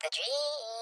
the dream.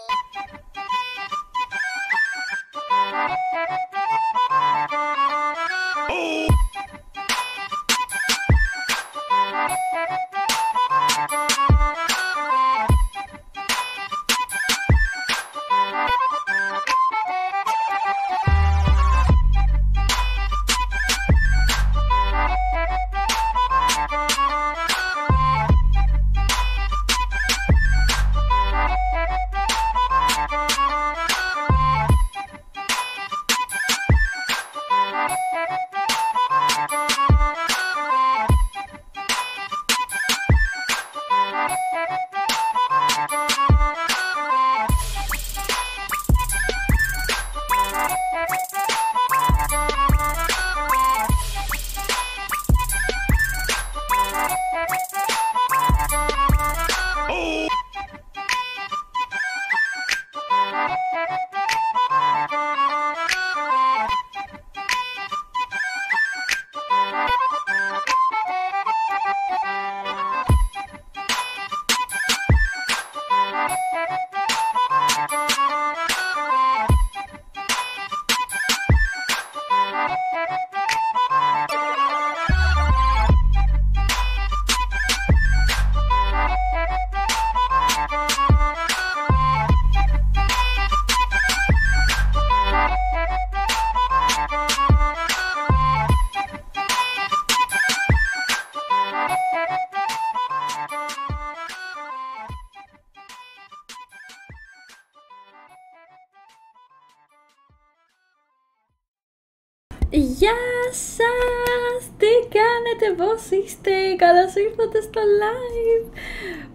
Γεια σας! Τι κάνετε, πώς είστε, καλώς ήρθατε στο live!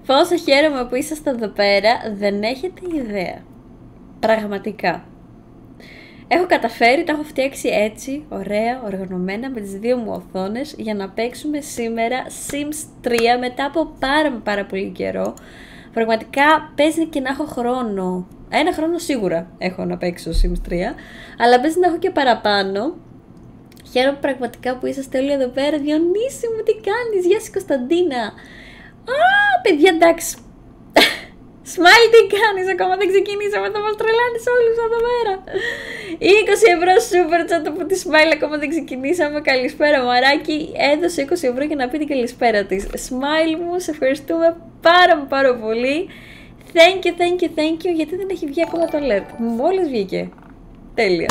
Πόσο χαίρομαι που είσαστε εδώ πέρα, δεν έχετε ιδέα. Πραγματικά. Έχω καταφέρει, τα έχω φτιάξει έτσι, ωραία, οργανωμένα με τις δύο μου οθόνες για να παίξουμε σήμερα Sims 3 μετά από πάρα πάρα πολύ καιρό. Πραγματικά παίζει και να έχω χρόνο. Ένα χρόνο σίγουρα έχω να παίξω Sims 3, αλλά παίζει να έχω και παραπάνω. Χαίρομαι πραγματικά που είσαστε όλοι εδώ πέρα. Διονύση μου, τι κάνεις, γεια σου Κωνσταντίνα. Α, παιδιά, εντάξει. Σμάιλ, τι κάνεις, ακόμα δεν ξεκινήσαμε, θα μας τρελάνεις όλους εδώ πέρα. 20 ευρώ super chat από τη Smile, ακόμα δεν ξεκινήσαμε. Καλησπέρα, Μαράκι. Έδωσε 20 ευρώ για να πείτε καλησπέρα της. Smile μου, σε ευχαριστούμε πάρα πάρα πολύ. Thank you, thank you, thank you, γιατί δεν έχει βγει ακόμα το alert; Μόλις βγήκε. Τέλεια.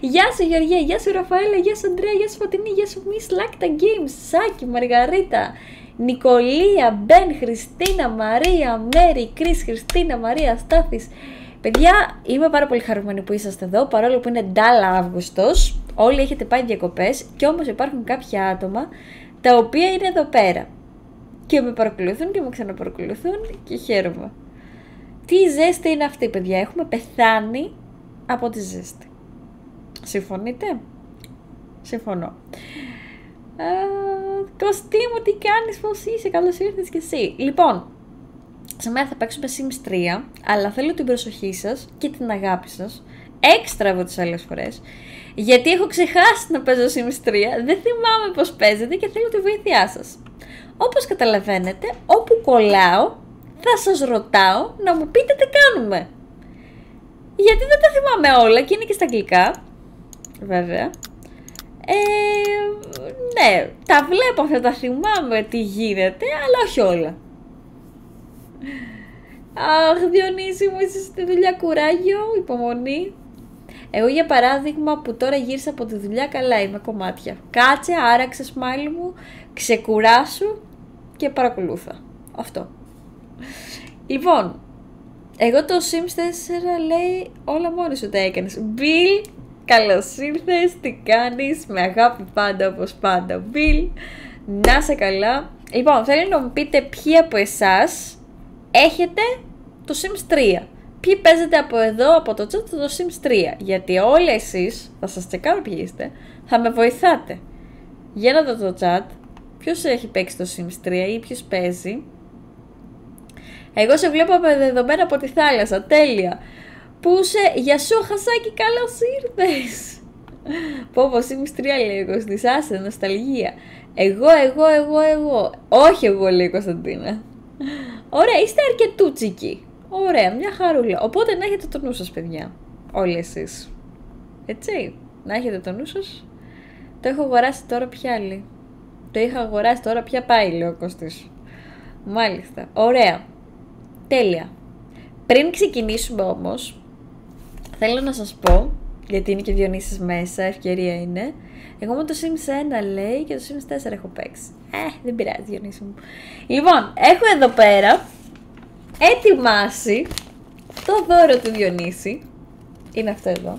Γεια σου Γεωργία, γεια σου Ραφαέλα, γεια σου Αντρέα, γεια σου Φωτεινή, γεια σου Miss Lacta Games, Σάκη, Μαργαρίτα, Νικολία, Μπεν, Χριστίνα, Μαρία, Μέρι, Κρίς, Χριστίνα, Μαρία, Στάθης. Παιδιά, είμαι πάρα πολύ χαρούμενη που είσαστε εδώ, παρόλο που είναι ντάλα Αύγουστος. Όλοι έχετε πάει διακοπές και όμως υπάρχουν κάποια άτομα τα οποία είναι εδώ πέρα. Και με παρακολουθούν και με ξαναπαρακολουθούν και χαίρομαι. Τι ζέστη είναι αυτή, παιδιά; Έχουμε πεθάνει από τη ζέστη. Συμφωνείτε; Συμφωνώ. Uh, Κωστή μου, τι κάνεις, πώς είσαι, καλώς ήρθες και εσύ. Λοιπόν, σήμερα θα παίξουμε Sims 3, αλλά θέλω την προσοχή σας και την αγάπη σας, έξτρα από τις άλλες φορές, γιατί έχω ξεχάσει να παίζω Sims 3, δεν θυμάμαι πώς παίζετε και θέλω τη βοήθειά σας. Όπως καταλαβαίνετε, όπου κολλάω, θα σας ρωτάω να μου πείτε τι κάνουμε. Γιατί δεν τα θυμάμαι όλα και είναι και στα αγγλικά. Βέβαια. Ε, ναι, τα βλέπω αυτά, τα θυμάμαι τι γίνεται, αλλά όχι όλα. Αχ, Διονύση μου, είσαι στη δουλειά κουράγιο, υπομονή. Εγώ για παράδειγμα που τώρα γύρισα από τη δουλειά καλά είμαι κομμάτια. Κάτσε, άραξες σμάλι μου, ξεκουράσου και παρακολούθα. Αυτό. Λοιπόν, εγώ το Sims 4 λέει όλα μόνοι σου τα έκανες. Bill, καλώς ήρθες, τι κάνεις, με αγάπη πάντα όπως πάντα. Bill, να σε καλά. Λοιπόν, θέλω να μου πείτε ποιοι από εσάς έχετε το Sims 3. Ποιοι παίζετε από εδώ, από το chat, το Sims 3. Γιατί όλοι εσείς, θα σας τσεκάρω ποιοι είστε, θα με βοηθάτε. Για να δω το chat, ποιος έχει παίξει το Sims 3 ή ποιος παίζει. Εγώ σε βλέπω με δεδομένα από τη θάλασσα. Τέλεια. Πού σε... Γεια σου, Χασάκι, καλώς ήρθες. Πω πω, Sims 3 λέει ο Κωστής, άσε, νοσταλγία. Εγώ, εγώ, εγώ, εγώ. Όχι εγώ, λέει η Κωνσταντίνα. Ωραία, είστε αρκετούτσικοι. Ωραία, μια χαρούλα. Οπότε να έχετε το νου σας, παιδιά. Όλοι εσείς. Έτσι. Να έχετε το νου σας. Το έχω αγοράσει τώρα πια άλλη. Το είχα αγοράσει τώρα πια πάει, λέει ο Κωστής. Μάλιστα. Ωραία. Τέλεια. Πριν ξεκινήσουμε όμως, θέλω να σας πω, γιατί είναι και Διονύσης μέσα, ευκαιρία είναι. Εγώ με το Sims 1 λέει και το Sims 4 έχω παίξει. Ε, δεν πειράζει Διονύση μου. Λοιπόν, έχω εδώ πέρα ετοιμάσει το δώρο του Διονύση. Είναι αυτό εδώ.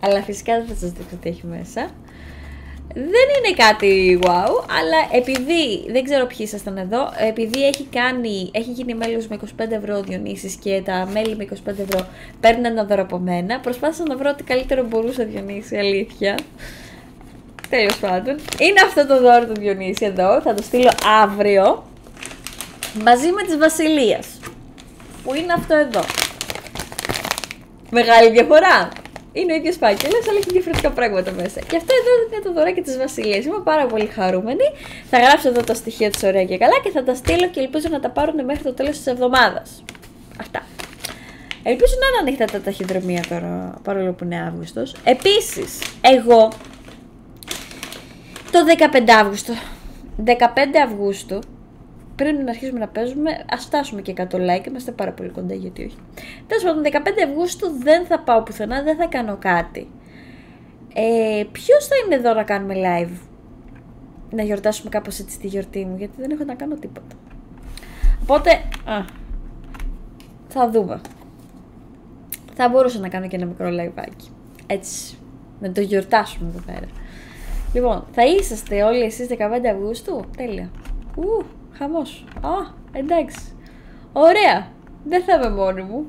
Αλλά φυσικά δεν θα σας δείξω τι έχει μέσα. Δεν είναι κάτι wow, αλλά επειδή, δεν ξέρω ποιοι ήσασταν εδώ, επειδή έχει, κάνει, έχει γίνει μέλος με 25 ευρώ ο Διονύσης και τα μέλη με 25 ευρώ παίρνουν ένα δώρο από μένα, προσπάθησα να βρω ό,τι καλύτερο μπορούσα Διονύση, αλήθεια. Τέλος πάντων. Είναι αυτό το δώρο του Διονύση εδώ, θα το στείλω αύριο, μαζί με της Βασιλείας, που είναι αυτό εδώ. Μεγάλη διαφορά. Είναι ο ίδιος φάκελος, αλλά έχει διαφορετικά πράγματα μέσα. Και αυτό εδώ είναι το δωράκι της Βασιλείας. Είμαι πάρα πολύ χαρούμενη. Θα γράψω εδώ τα στοιχεία της ωραία και καλά και θα τα στείλω και ελπίζω να τα πάρουν μέχρι το τέλος της εβδομάδας. Αυτά. Ελπίζω να είναι ανοιχτά τα ταχυδρομεία τώρα, παρόλο που είναι Αύγουστος. Επίσης, εγώ το 15 Αύγουστο. 15 Αυγούστου πριν να αρχίσουμε να παίζουμε, ας φτάσουμε και 100 like. Είμαστε πάρα πολύ κοντά, γιατί όχι. Τέλος πάντων, 15 Αυγούστου δεν θα πάω πουθενά, δεν θα κάνω κάτι. Ε, Ποιος θα είναι εδώ να κάνουμε live, να γιορτάσουμε κάπως έτσι τη γιορτή μου, γιατί δεν έχω να κάνω τίποτα. Οπότε, α, θα δούμε. Θα μπορούσα να κάνω και ένα μικρό live. Έτσι, να το γιορτάσουμε εδώ πέρα. Λοιπόν, θα είσαστε όλοι εσείς 15 Αυγούστου; Τέλεια. Ου, Χαμός. Α, εντάξει. Ωραία. Δεν θα είμαι μόνη μου.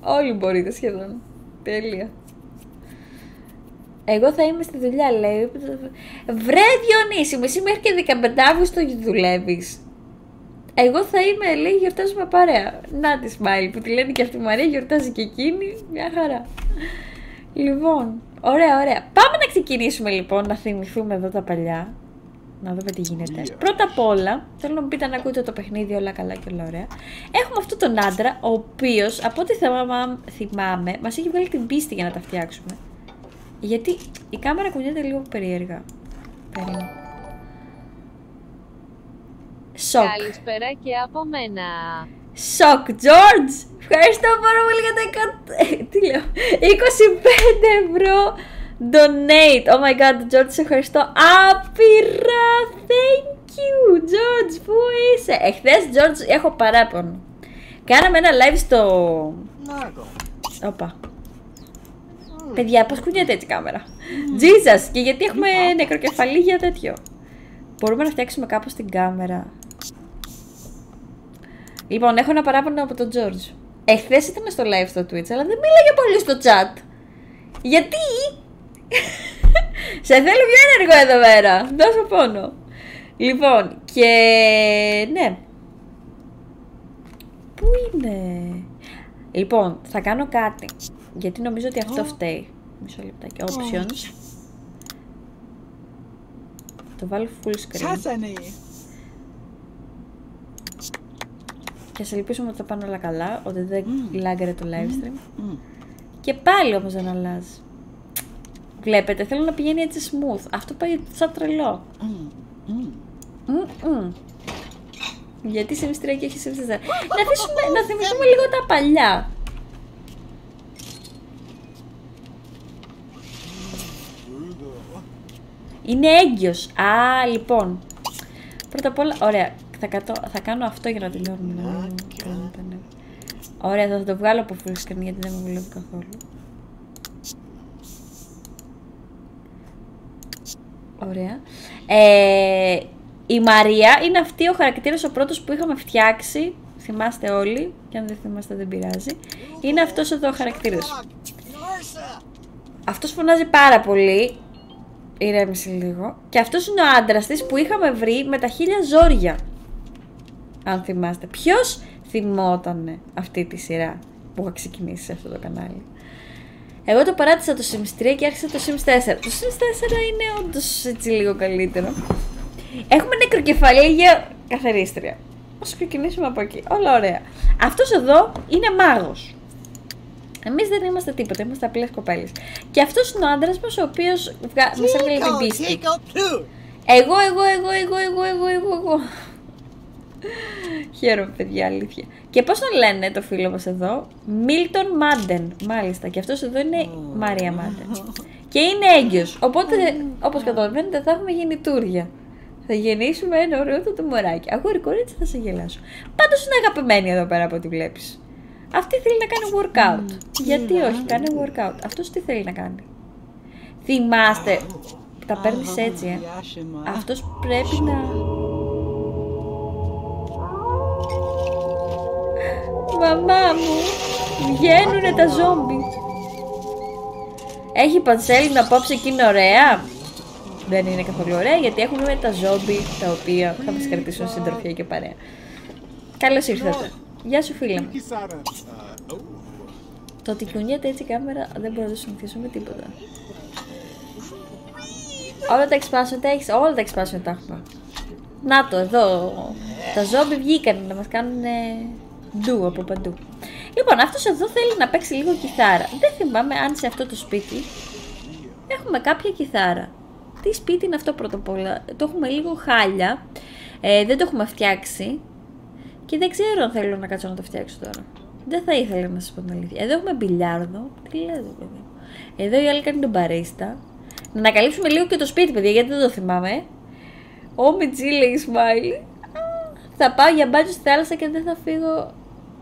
Όλοι μπορείτε σχεδόν. Τέλεια. Εγώ θα είμαι στη δουλειά, λέει. Βρε Διονύση, εσύ μέχρι και 15 Αύγουστο δουλεύεις. Εγώ θα είμαι, λέει, γιορτάζουμε παρέα. Να τη Σμάιλ που τη λένε και αυτή η Μαρία, γιορτάζει και εκείνη. Μια χαρά. Λοιπόν, ωραία, ωραία. Πάμε να ξεκινήσουμε λοιπόν, να θυμηθούμε εδώ τα παλιά να δούμε τι γίνεται. Πρώτα απ' όλα, θέλω να μου πείτε αν ακούτε το παιχνίδι όλα καλά και όλα ωραία. Έχουμε αυτόν τον άντρα, ο οποίος από ό,τι θυμάμαι, μας έχει βγάλει την πίστη για να τα φτιάξουμε. Γιατί η κάμερα κουνιέται λίγο περίεργα. Περίμενε. Σοκ. Καλησπέρα και από μένα. Σοκ, George! Ευχαριστώ πάρα πολύ για τα 100... Τι λέω; 25 ευρώ Donate. Oh my god, George, σε ευχαριστώ άπειρα. Thank you, George. Πού είσαι. Εχθές, George, έχω παράπονο. Κάναμε ένα live στο... Όπα. Παιδιά, πώς κουνιέται έτσι η κάμερα; Jesus, και γιατί έχουμε νεκροκεφαλή για τέτοιο; Μπορούμε να φτιάξουμε κάπως την κάμερα. Λοιπόν, έχω ένα παράπονο από τον George. Εχθές ήταν στο live στο Twitch, αλλά δεν μίλαγε πολύ στο chat. Γιατί σε θέλω πιο ενεργό εδώ πέρα. Δώσω πόνο. Λοιπόν, και ναι. Πού είναι; Λοιπόν, θα κάνω κάτι. Γιατί νομίζω ότι αυτό φταίει. Μισό λεπτάκι. Options. Το βάλω full screen. Και ας ελπίσουμε ότι θα πάνε όλα καλά, ότι δεν mm. το live stream. Και πάλι όμως δεν αλλάζει. Βλέπετε, θέλω να πηγαίνει έτσι smooth. Αυτό πάει σαν τρελό. Mm. Mm. Γιατί σε μυστρία και έχει σε Να, να θυμηθούμε λίγο τα παλιά. Είναι έγκυος. Α, λοιπόν. Πρώτα απ' όλα, ωραία. Θα, κατώ, θα κάνω αυτό για να τελειώνουμε. Ωραία, θα το βγάλω από full screen γιατί δεν με βουλεύει καθόλου. Ωραία. Ε, η Μαρία είναι αυτή ο χαρακτήρας ο πρώτος που είχαμε φτιάξει. Θυμάστε όλοι, και αν δεν θυμάστε δεν πειράζει. Είναι αυτός εδώ ο χαρακτήρας. Αυτός φωνάζει πάρα πολύ. Ηρέμησε λίγο. Και αυτός είναι ο άντρας της που είχαμε βρει με τα χίλια ζόρια. Αν θυμάστε. Ποιος θυμότανε αυτή τη σειρά που είχα ξεκινήσει σε αυτό το κανάλι; Εγώ το παράτησα το Sims 3 και άρχισα το Sims 4. Το Sims 4 είναι όντως έτσι λίγο καλύτερο. Έχουμε νεκροκεφαλή για καθαρίστρια. ας ξεκινήσουμε από εκεί; Όλα ωραία. Αυτός εδώ είναι μάγος. Εμείς δεν είμαστε τίποτα, είμαστε απλές κοπέλες. Και αυτός είναι ο άντρας μας, ο οποίος βγα... μας έβγαλε την πίστη. Εγώ, εγώ, εγώ, εγώ, εγώ, εγώ, εγώ, εγώ. Χαίρομαι, παιδιά, αλήθεια. Και πώς τον λένε το φίλο μας εδώ, Μίλτον Μάντεν, μάλιστα. Και αυτός εδώ είναι Μάρια Μάντεν. Και είναι έγκυος, οπότε, όπως καταλαβαίνετε, θα έχουμε γεννητούρια. Θα γεννήσουμε ένα ωραίο το μωράκι. Αγόρι κορίτσι θα σε γελάσω. Πάντως είναι αγαπημένη εδώ πέρα από ό,τι βλέπεις. Αυτή θέλει να κάνει workout. Γιατί όχι, κάνει workout. Αυτός τι θέλει να κάνει; Θυμάστε, τα παίρνεις έτσι, ε. Αυτός πρέπει να... Μαμά μου, βγαίνουνε τα ζόμπι. Έχει πανσέλινο απόψε και είναι ωραία; Δεν είναι καθόλου ωραία γιατί έχουμε τα ζόμπι τα οποία θα μας κρατήσουν συντροφιά και παρέα. Καλώς ήρθατε. Γεια σου φίλε μου. Το ότι κουνιέται έτσι η κάμερα δεν μπορώ να το συνηθίσω με τίποτα. Όλα τα expansion τα έχεις, όλα τα expansion τα έχουμε. Να το, εδώ. Τα ζόμπι βγήκαν να μας κάνουν ντου από παντού. Λοιπόν, αυτός εδώ θέλει να παίξει λίγο κιθάρα. Δεν θυμάμαι αν σε αυτό το σπίτι έχουμε κάποια κιθάρα. Τι σπίτι είναι αυτό πρώτα απ' όλα; Το έχουμε λίγο χάλια. Ε, δεν το έχουμε φτιάξει. Και δεν ξέρω αν θέλω να κάτσω να το φτιάξω τώρα. Δεν θα ήθελα να σας πω την αλήθεια. Εδώ έχουμε μπιλιάρδο. Τι λέτε, παιδί. Εδώ η άλλη κάνει τον παρίστα. Να ανακαλύψουμε λίγο και το σπίτι, παιδιά, γιατί δεν το θυμάμαι. Ο Μιτζή λέει Σμάιλι. Θα πάω για μπάτσο στη θάλασσα και δεν θα φύγω.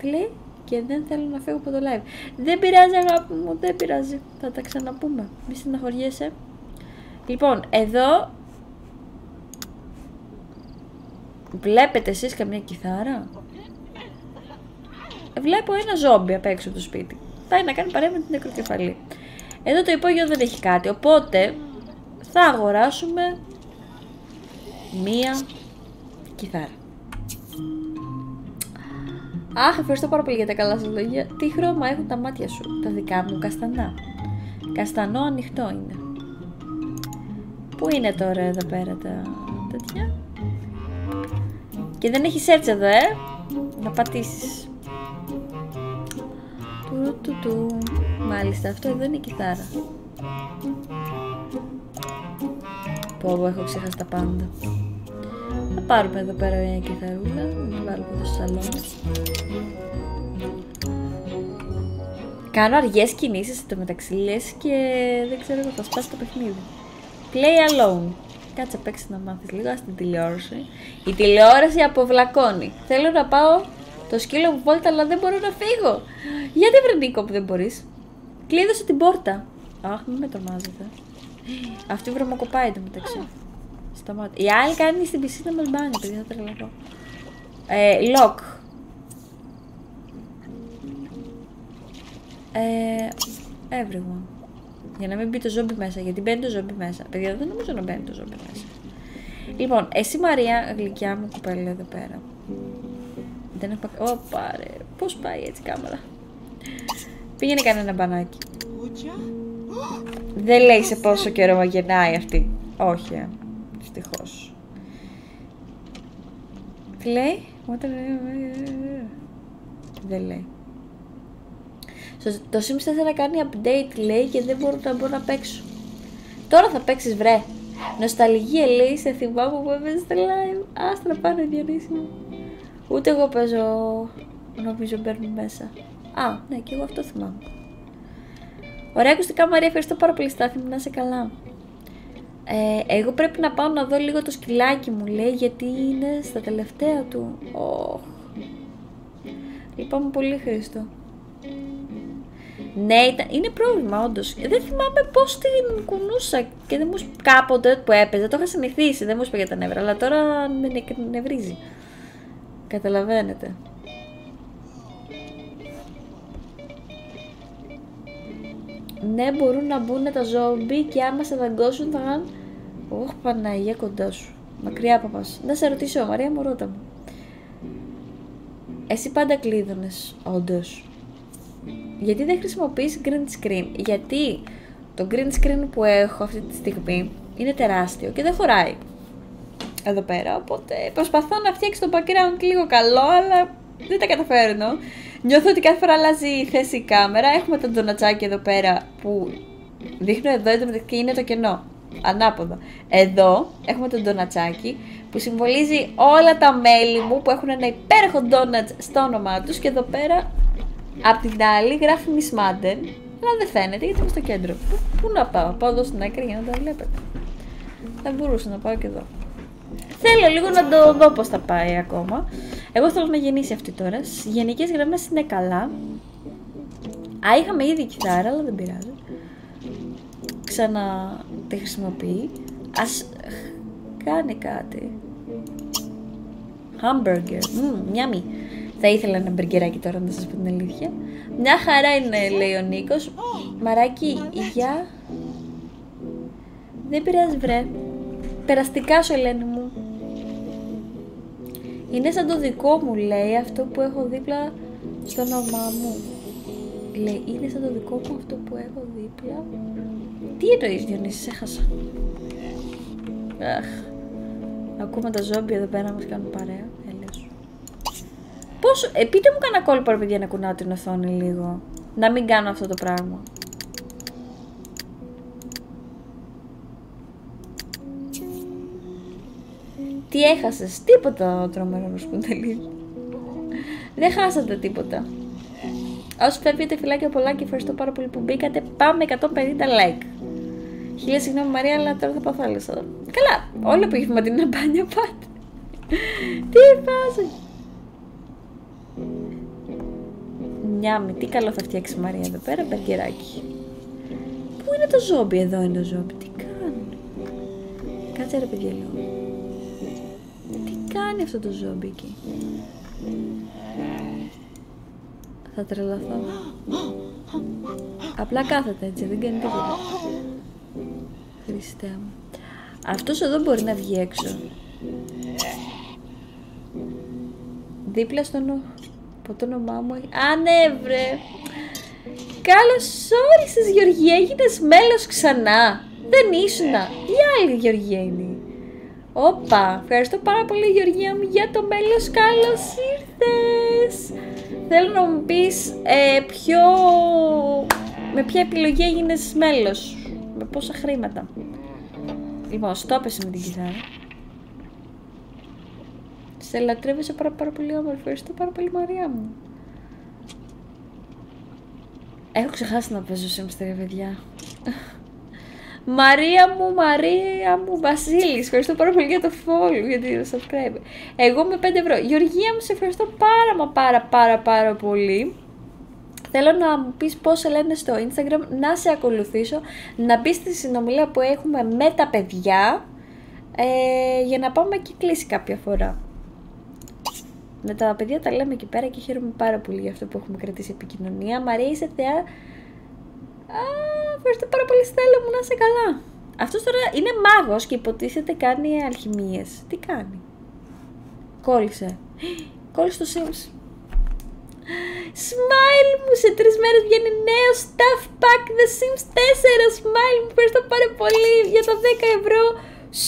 Τι λέει; Και δεν θέλω να φύγω από το live. Δεν πειράζει, αγάπη μου, δεν πειράζει. Θα τα ξαναπούμε. Μη στεναχωριέσαι. Λοιπόν, εδώ Βλέπετε εσείς καμία κιθάρα; Βλέπω ένα ζόμπι απ' έξω από το σπίτι. Πάει να κάνει παρέα με την νεκροκεφαλή. Εδώ το υπόγειο δεν έχει κάτι, οπότε θα αγοράσουμε μία κιθάρα. Αχ, ευχαριστώ πάρα πολύ για τα καλά σας λόγια. Τι χρώμα έχουν τα μάτια σου, τα δικά μου καστανά; Καστανό ανοιχτό είναι. Πού είναι τώρα εδώ πέρα τα τέτοια; Και δεν έχεις search εδώ, ε; Να πατήσεις. Του, του, του. Μάλιστα, αυτό εδώ είναι η κιθάρα. Πω, εγώ έχω ξεχάσει τα πάντα. Θα πάρουμε εδώ πέρα μια κιθαρούλα, να την βάλουμε εδώ στο σαλόνι. Κάνω αργές κινήσεις το μεταξύ λες και δεν ξέρω εγώ θα σπάσει το παιχνίδι. Play alone. Κάτσε παίξει να μάθεις λίγο στην τηλεόραση. Η τηλεόραση αποβλακώνει. Θέλω να πάω το σκύλο μου βόλτα, αλλά δεν μπορώ να φύγω. Γιατί βρε Νίκο που δεν μπορείς; Κλείδωσε την πόρτα. Αχ, μην με τρομάζετε. Αυτή βρωμοκοπάει το μεταξύ. Σταμάτα. Η άλλη κάνει στην πισίνα μας μπάνιο, παιδί, θα τρελαθώ. Ε, lock. Ε, everyone. Για να μην μπει το ζόμπι μέσα, γιατί μπαίνει το ζόμπι μέσα. Παιδιά, δεν νομίζω να μπαίνει το ζόμπι μέσα. Λοιπόν, εσύ Μαρία, γλυκιά μου κουπέλα εδώ πέρα. Δεν έχω... Ω, πάρε. Πώς πάει έτσι η κάμερα; Πήγαινε κανένα μπανάκι. Δεν λέει σε πόσο καιρό γεννάει αυτή. Όχι, ε. Δυστυχώς. Τι λέει; Δεν λέει. Το Sims 4 να κάνει update λέει και δεν μπορώ να μπορώ να παίξω. Τώρα θα παίξεις βρε. Νοσταλγία λέει, σε θυμάμαι που έπαιζες στο live. Άστρα πάνω διανύσιμο. Ούτε εγώ παίζω, νομίζω μπαίνουν μέσα. Α, ναι, και εγώ αυτό θυμάμαι. Ωραία ακουστικά Μαρία, ευχαριστώ πάρα πολύ Στάθη μου, να είσαι καλά. Ε, εγώ πρέπει να πάω να δω λίγο το σκυλάκι μου, λέει, γιατί είναι στα τελευταία του. Oh. Λυπάμαι πολύ, Χρήστο. Ναι, είναι πρόβλημα όντως. Δεν θυμάμαι πώς την κουνούσα και δεν μου κάποτε που έπαιζε. Το είχα συνηθίσει, δεν μου για τα νεύρα, αλλά τώρα με νευρίζει. Καταλαβαίνετε. Ναι, μπορούν να μπουν τα ζόμπι και άμα σε δαγκώσουν θα γαν... Ωχ, Παναγία κοντά σου. Μακριά από μας. Να σε ρωτήσω, Μαρία μου, ρώτα μου. Εσύ πάντα κλείδωνες, όντως γιατί δεν χρησιμοποιείς green screen; Γιατί το green screen που έχω αυτή τη στιγμή είναι τεράστιο και δεν χωράει. εδώ πέρα. Οπότε προσπαθώ να φτιάξω το background λίγο καλό, αλλά δεν τα καταφέρνω. Νιώθω ότι κάθε φορά αλλάζει η θέση η κάμερα. Έχουμε το ντονατσάκι εδώ πέρα που δείχνω εδώ και είναι το κενό. Ανάποδα. Εδώ έχουμε το ντονατσάκι που συμβολίζει όλα τα μέλη μου που έχουν ένα υπέροχο ντόνατ στο όνομά τους και εδώ πέρα απ' την άλλη γράφει Miss Madden αλλά δεν φαίνεται γιατί είμαι στο κέντρο. Πού, πού να πάω, πάω εδώ στην άκρη για να τα βλέπετε. Θα μπορούσα να πάω και εδώ. Θέλω λίγο να το δω πώς θα πάει ακόμα. Εγώ θέλω να γεννήσει αυτή τώρα. Στις γενικές γραμμές είναι καλά. Α, είχαμε ήδη κιθάρα, αλλά δεν πειράζει. Ξανά τη χρησιμοποιεί. Ας κάνει κάτι. Hamburger. Μμμ, μιάμι. Θα ήθελα ένα μπεργκεράκι τώρα να σας πω την αλήθεια. Μια χαρά είναι, λέει ο Νίκος. Μαράκι, για... Δεν πειράζει βρε. Περαστικά σου, Ελένη μου. Είναι σαν το δικό μου, λέει, αυτό που έχω δίπλα στο όνομά μου. Λέει, είναι σαν το δικό μου αυτό που έχω δίπλα. Τι εννοείς, Διονύση, έχασα. Αχ. Ακούμε τα ζόμπι εδώ πέρα να μας κάνουν παρέα. Έλεος. Πώς, ε, πείτε μου κανένα κόλπο, ρε παιδιά, να κουνάω την οθόνη λίγο. Να μην κάνω αυτό το πράγμα. Τι έχασες, τίποτα τρομερός σπουντελί. Δεν χάσατε τίποτα. Όσοι φεύγετε φυλάκια πολλά και ευχαριστώ πάρα πολύ που μπήκατε. Πάμε 150 like. Χίλια συγγνώμη Μαρία, αλλά τώρα θα παθάλησα. Καλά, όλο απόγευμα την μπάνια πάτε. Τι φάση. Νιάμι, τι καλό θα φτιάξει η Μαρία εδώ πέρα, μπεργκεράκι. Πού είναι το ζόμπι, εδώ είναι το ζόμπι, τι κάνει. Κάτσε ρε παιδιά λίγο. Τι κάνει αυτό το ζόμπι εκεί. Θα τρελαθώ. Απλά κάθεται έτσι, δεν κάνει τίποτα. Χριστέ μου. Αυτός εδώ μπορεί να βγει έξω. Δίπλα στον ο... Από το όνομά μου... Α, ναι, βρε. Καλώς όρισες, Γεωργία. Έγινες μέλος ξανά. Δεν ήσουνα. Η άλλη Γεωργία είναι. Όπα, ευχαριστώ πάρα πολύ Γεωργία μου για το μέλος. Καλώς ήρθες. Θέλω να μου πεις ε, ποιο... Με ποια επιλογή έγινες μέλος. Με πόσα χρήματα; Λοιπόν, στόπεσε με την κιθάρα. Σε λατρεύεσαι πάρα, πάρα πολύ όμορφη. Ευχαριστώ πάρα πολύ Μαρία μου. Έχω ξεχάσει να παίζω Sims 3, παιδιά. Μαρία μου, Μαρία μου, Βασίλης, ευχαριστώ πάρα πολύ για το follow, για το subscribe. Εγώ με 5 ευρώ. Γεωργία μου, σε ευχαριστώ πάρα μα πάρα πάρα πάρα πολύ. Θέλω να μου πεις πώς λένε στο Instagram, να σε ακολουθήσω, να μπεις στη συνομιλία που έχουμε με τα παιδιά, ε, για να πάμε και κλείσει κάποια φορά. Με τα παιδιά τα λέμε εκεί πέρα και χαίρομαι πάρα πολύ για αυτό που έχουμε κρατήσει επικοινωνία. Μαρία, είσαι θεά. Α, ευχαριστώ πάρα πολύ, Στέλλα μου, να είσαι καλά. Αυτός τώρα είναι μάγος και υποτίθεται κάνει αλχημίες. Τι κάνει; Κόλλησε. Κόλλησε το Sims. Smile μου, σε τρεις μέρες βγαίνει νέος stuff pack The Sims 4. Smile μου, ευχαριστώ πάρα πολύ για τα 10 ευρώ.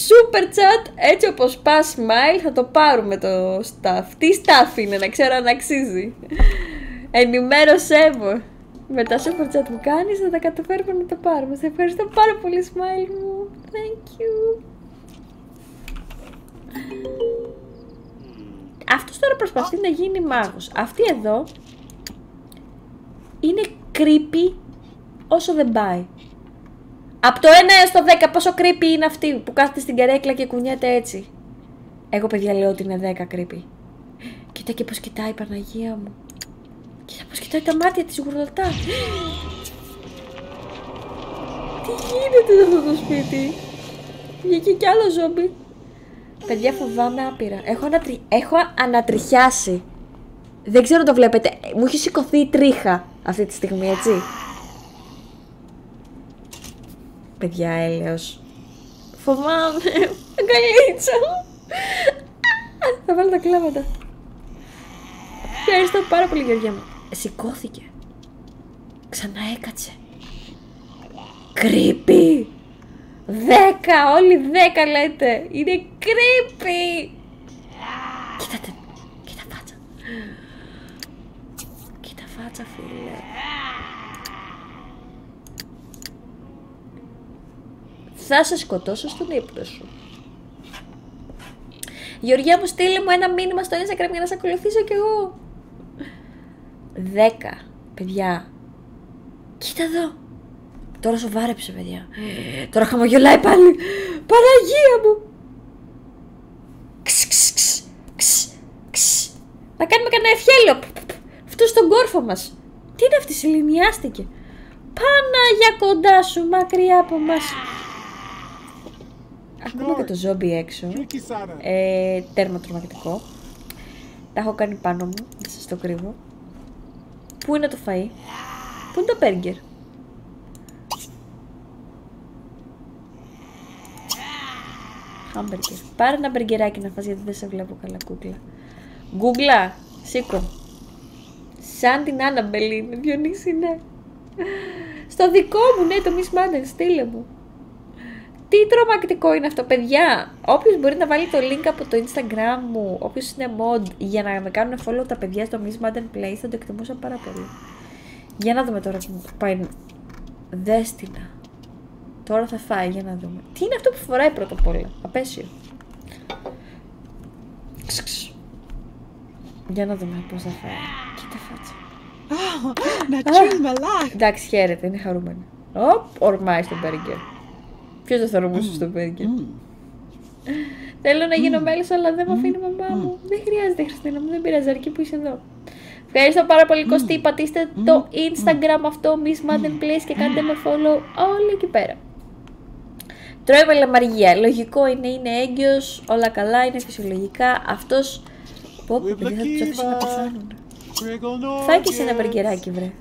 Super chat, έτσι όπως πά Smile θα το πάρουμε το stuff. Τι stuff είναι, να ξέρω αν αξίζει. Ενημέρωσέ μου. Με τα super chat που κάνεις θα τα καταφέρουμε να το πάρουμε. Σε ευχαριστώ πάρα πολύ Smile μου. Thank you. Αυτός τώρα προσπαθεί να γίνει μάγος. Αυτή εδώ είναι creepy όσο δεν πάει. Από το 1 έως το 10 πόσο creepy είναι αυτή που κάθεται στην καρέκλα και κουνιέται έτσι. Εγώ παιδιά λέω ότι είναι 10 creepy. Κοίτα και πως κοιτάει η Παναγία μου. Κοίτα πως κοιτάει τα μάτια της γουρλωτά. Τι γίνεται σε αυτό το σπίτι; Βγήκε κι άλλο ζόμπι. Παιδιά φοβάμαι άπειρα. Έχω, ανατρι... Έχω ανατριχιάσει. Δεν ξέρω το βλέπετε. Μου έχει σηκωθεί η τρίχα αυτή τη στιγμή, έτσι. Παιδιά, έλεος. Φοβάμαι. Αγκαλίτσα. Θα βάλω τα κλάματα. Ευχαριστώ πάρα πολύ, Γεωργία μου. Σηκώθηκε. Ξανά έκατσε. Creepy. Δέκα, όλοι δέκα λέτε. Είναι creepy. Κοίτατε, κοίτα φάτσα. Κοίτα φάτσα, φίλε. Θα σε σκοτώσω στον ύπνο σου. Γεωργία μου στείλε μου ένα μήνυμα στο Instagram για να σε ακολουθήσω κι εγώ. Δέκα, παιδιά. Κοίτα εδώ. Τώρα σοβάρεψε, παιδιά. Τώρα χαμογελάει πάλι. Παναγία μου. Ξ, ξ, ξ, ξ, ξ. Να κάνουμε κανένα ευχέλιο. Αυτό στον κόρφο μας. Τι είναι αυτή, συλληνιάστηκε. Παναγιά κοντά σου, μακριά από μας. Ακούμε και το ζόμπι έξω. Tricky Sana. Ε, τέρμα τρομακτικό. Τα έχω κάνει πάνω μου, δεν σας το κρύβω. Πού είναι το φαΐ; Πού είναι το μπέργκερ; Χάμπεργκερ. Πάρε ένα μπεργκεράκι να φας γιατί δεν σε βλέπω καλά κούκλα. Γκούγκλα, σήκω. Σαν την Άνναμπελ είναι, Διονύση, ναι. Στο δικό μου, ναι, το Miss Madden, στείλε μου. Τι τρομακτικό είναι αυτό, παιδιά. Όποιος μπορεί να βάλει το link από το Instagram μου, όποιος είναι mod, για να με κάνουν follow τα παιδιά στο Miss Madden Place, θα το εκτιμούσα πάρα πολύ. Για να δούμε τώρα που πάει. Δέστηνα. Τώρα θα φάει, για να δούμε. Τι είναι αυτό που φοράει πρώτα απ' όλα. Απέσιο. Ξ, ξ. Για να δούμε πώς θα φάει. Κοίτα φάτσα. Natürlich malach. Εντάξει, χαίρεται, είναι χαρούμενη. Οπ, ορμάει στον μπέργκερ. Ποιος δεν θα ορμούσε στον μπέργκερ. Θέλω να γίνω μέλος, αλλά δεν με αφήνει η μαμά μου. Δεν χρειάζεται, Χριστίνα μου, δεν πειράζει, αρκεί που είσαι εδώ. Ευχαριστώ πάρα πολύ, Κωστή. Πατήστε το Instagram αυτό, Miss Madden Place και κάντε με follow όλοι εκεί πέρα. Τρώει μελαμαργία. Λογικό είναι, είναι έγκυος, όλα καλά, είναι φυσιολογικά. Αυτός... Πω, πω, παιδιά, θα τους αφήσει να πεθάνουν. Φάει και σε ένα μπεργκεράκι, βρε.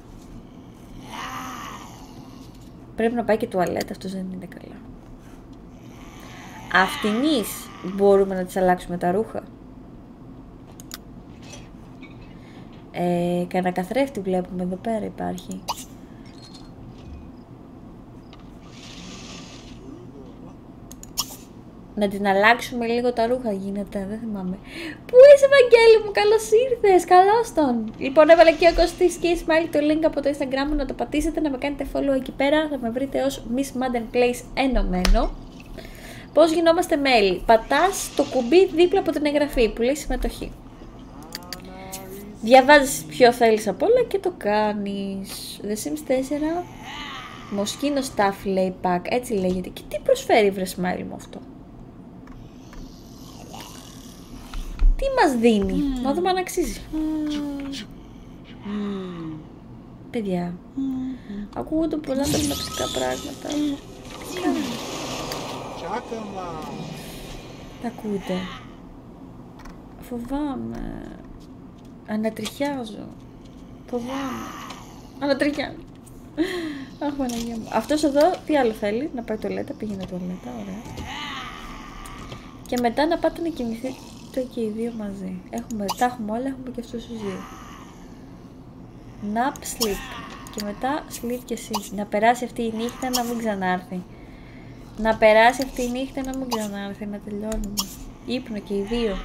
Πρέπει να πάει και τουαλέτα, αυτός δεν είναι καλά. Αυτινής μπορούμε να της αλλάξουμε τα ρούχα. Ε, κανένα καθρέφτη βλέπουμε εδώ πέρα υπάρχει. Να την αλλάξουμε λίγο τα ρούχα γίνεται, δεν θυμάμαι. Πού είσαι Βαγγέλη μου, καλώς ήρθες, καλώς τον. Λοιπόν έβαλε και ο Κωστής και η Smile το link από το Instagram μου να το πατήσετε, να με κάνετε follow εκεί πέρα, θα με βρείτε ως Miss Madden Place ενωμένο. Πώς γινόμαστε μέλη. Πατάς το κουμπί δίπλα από την εγγραφή που λέει συμμετοχή. Διαβάζεις ποιο θέλεις από όλα και το κάνεις. The Sims 4, Moschino Staff λέει pack, έτσι λέγεται. Και τι προσφέρει βρε Smile μου αυτό. Τι μας δίνει, να δούμε αν αξίζει. Παιδιά, ακούγονται πολλά τρομακτικά πράγματα. Τι κάνω, Chakama. τα ακούτε. Φοβάμαι. Ανατριχιάζω. Φοβάμαι. Ανατριχιάζω. Αχ, Παναγία μου. Αυτός εδώ τι άλλο θέλει, να πάει τουαλέτα, πήγαινε τουαλέτα, ωραία. Και μετά να πάτε να κοιμηθείτε και οι δύο μαζί. Έχουμε, τα έχουμε όλα, έχουμε και αυτούς τους δύο. Nap, sleep. Και μετά sleep και εσύ. Να περάσει αυτή η νύχτα να μην ξανάρθει. Να περάσει αυτή η νύχτα να μην ξανάρθει, να τελειώνουμε. Ύπνο και οι δύο.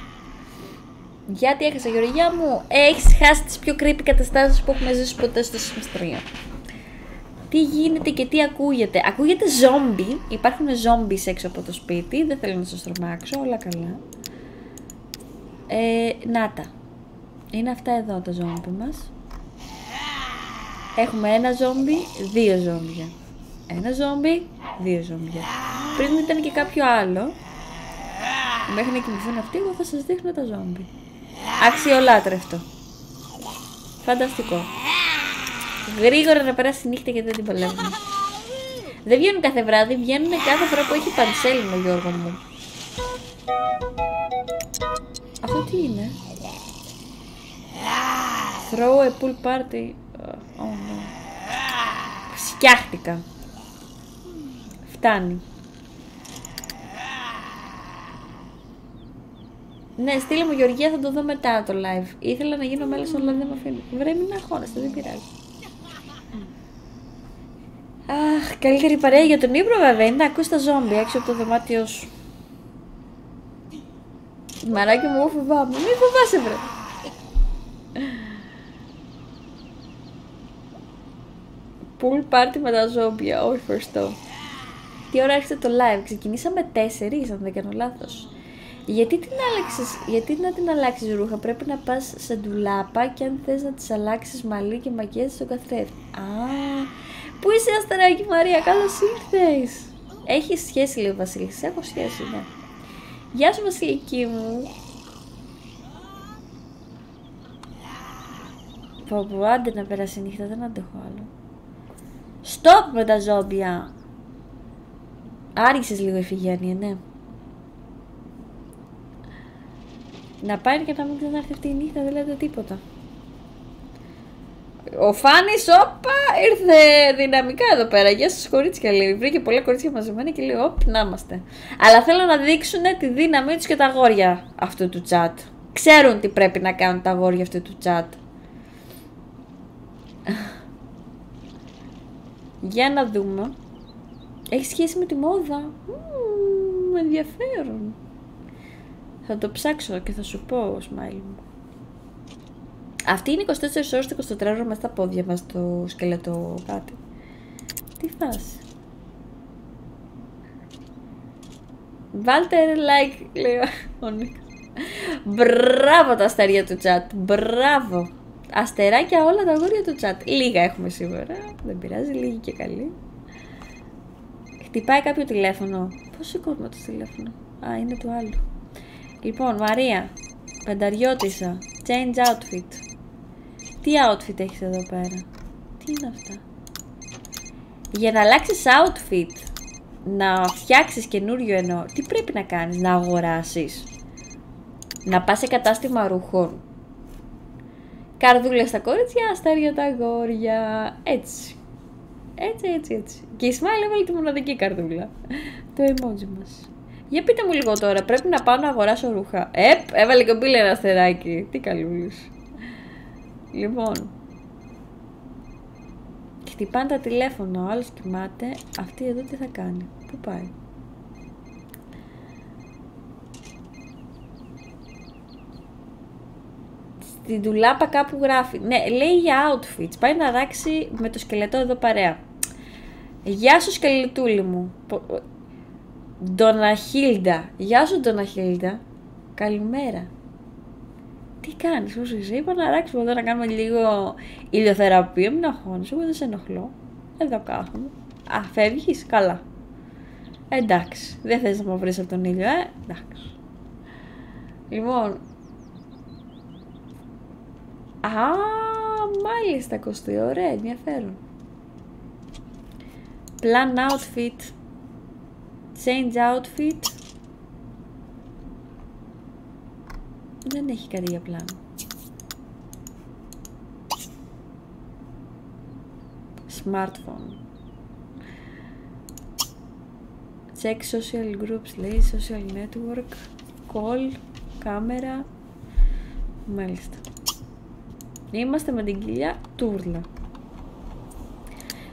Γιατί έχασα, Γεωργιά μου, έχεις χάσει τις πιο creepy καταστάσεις που έχουμε ζήσει ποτέ στο Sims 3. Τι γίνεται και τι ακούγεται. Ακούγεται ζόμπι. Υπάρχουν ζόμπις έξω από το σπίτι. Δεν θέλω να σας τρομάξω. Όλα καλά. Ε, να τα. Είναι αυτά εδώ τα ζόμπι μας. Έχουμε ένα ζόμπι, δύο ζόμπια. Ένα ζόμπι, δύο ζόμπια. Πριν ήταν και κάποιο άλλο. Μέχρι να κοιμηθούν αυτοί, εγώ θα σας δείχνω τα ζόμπι. Αξιολάτρευτο. Φανταστικό. Γρήγορα να περάσει η νύχτα γιατί δεν την παλεύουμε. Δεν βγαίνουν κάθε βράδυ, βγαίνουν κάθε φορά που έχει πανσέλινο ο Γιώργο μου. Αυτό τι είναι; Throw a pool party. Oh, no. Σκιάχτηκα. Φτάνει. Ναι, στείλε μου Γεωργία, θα το δω μετά το live. Ήθελα να γίνω μέλος, αλλά δεν με αφήνει. Βρε, μην αγχώνεστε, δεν πειράζει. Αχ, καλύτερη παρέα για τον ύπνο βέβαια είναι να ακούς τα ζόμπι έξω από το δωμάτιό σου. Μαράκι μου, εγώ φοβάμαι. Μη φοβάσαι, βρε. Pool party με τα ζόμπια, όχι ευχαριστώ. Τι ώρα έρχεται το live, ξεκινήσαμε 4, αν δεν κάνω λάθος. Γιατί την άλλαξες, γιατί να την αλλάξεις ρούχα, πρέπει να πας σε ντουλάπα και αν θες να τις αλλάξεις μαλλί και μακιάζ στο καθρέφτη. Α, πού είσαι αστεράκι Μαρία, καλώς ήρθες. Έχεις σχέση λέει ο Βασίλης, έχω σχέση, ναι. Γεια σου Βασιλική μου. Πω πω, άντε να περάσει η νύχτα, δεν αντέχω άλλο. Στοπ με τα ζόμπια. Άργησες λίγο Ιφηγένεια, ναι. Να πάει και να μην ξανάρθει αυτή η νύχτα, δεν λέτε τίποτα. Ο Φάνης, όπα, ήρθε δυναμικά εδώ πέρα. Γεια σας, κορίτσια λέει. Βρήκε πολλά κορίτσια μαζεμένα και λέει: Όπ, να είμαστε. Αλλά θέλω να δείξουν τη δύναμή τους και τα αγόρια αυτού του chat. Ξέρουν τι πρέπει να κάνουν τα αγόρια αυτού του chat. Για να δούμε. Έχει σχέση με τη μόδα. Μμμ, ενδιαφέρον. Θα το ψάξω και θα σου πω, Σμάιλ μου. Αυτή είναι 24 ώρες το 24 ώρο μέσα στα πόδια μας το σκελετό κάτι. Τι φάση. Βάλτε like, λέει ο Νίκος. Μπράβο τα αστέρια του chat. Μπράβο. Αστεράκια όλα τα αγόρια του chat. Λίγα έχουμε σήμερα. Δεν πειράζει, λίγοι και καλή. Χτυπάει κάποιο τηλέφωνο. Πώς σηκώνουμε το τηλέφωνο; Α, είναι το άλλο. Λοιπόν, Μαρία. Πενταριώτησα. Change outfit. Τι outfit έχεις εδώ πέρα; Τι είναι αυτά; Για να αλλάξεις outfit, να φτιάξεις καινούριο εννοώ, τι πρέπει να κάνεις, να αγοράσεις. Να πας σε κατάστημα ρούχων. Καρδούλες στα κορίτσια, αστέρια τα αγόρια. Έτσι. Έτσι, έτσι, έτσι. Και η Smile έβαλε τη μοναδική καρδούλα. Το emoji μας. Για πείτε μου λίγο τώρα, πρέπει να πάω να αγοράσω ρούχα. Επ, έβαλε και ο Μπίλ ένα αστεράκι. Τι καλούλης. Λοιπόν. Χτυπάνε τα τηλέφωνα, ο άλλος κοιμάται. Αυτή εδώ τι θα κάνει. Πού πάει; Στην τουλάπα κάπου γράφει. Ναι, λέει για outfits. Πάει να ράξει με το σκελετό εδώ παρέα. Γεια σου σκελετούλη μου. Πο- Ντοναχίλντα. Γεια σου Ντοναχίλντα. Καλημέρα. Τι κάνεις, πώς είσαι. Είπα να ράξουμε εδώ να κάνουμε λίγο ηλιοθεραπεία. Μην αγχώνεσαι, εγώ δεν σε ενοχλώ. Εδώ κάθομαι. Α, φεύγεις, καλά. Εντάξει, δεν θες να με βρεις από τον ήλιο, ε; Εντάξει. Λοιπόν. Α, μάλιστα, Κωστή, ωραία, ενδιαφέρον. Plan outfit. Change outfit. Δεν έχει κάτι για πλάνο. Smartphone. Check social groups, λέει, social network, call, κάμερα. Μάλιστα. Είμαστε με την κοιλιά τούρλα.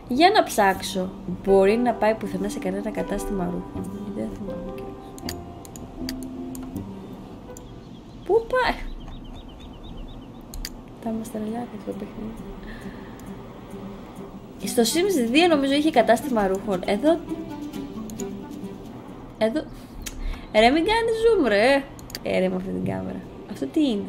Για να ψάξω. Μπορεί να πάει πουθενά σε κανένα κατάστημα ρούχων. Δεν θυμάμαι κιόλας. Πού πάει; Τα είμαστε ρελιάκα αυτό το παιχνίδι. Στο Sims 2 νομίζω είχε κατάστημα ρούχων. Εδώ... Εδώ... Ρε μην κάνεις zoom ρε. Ε, ρε με αυτή την κάμερα. Αυτό τι είναι;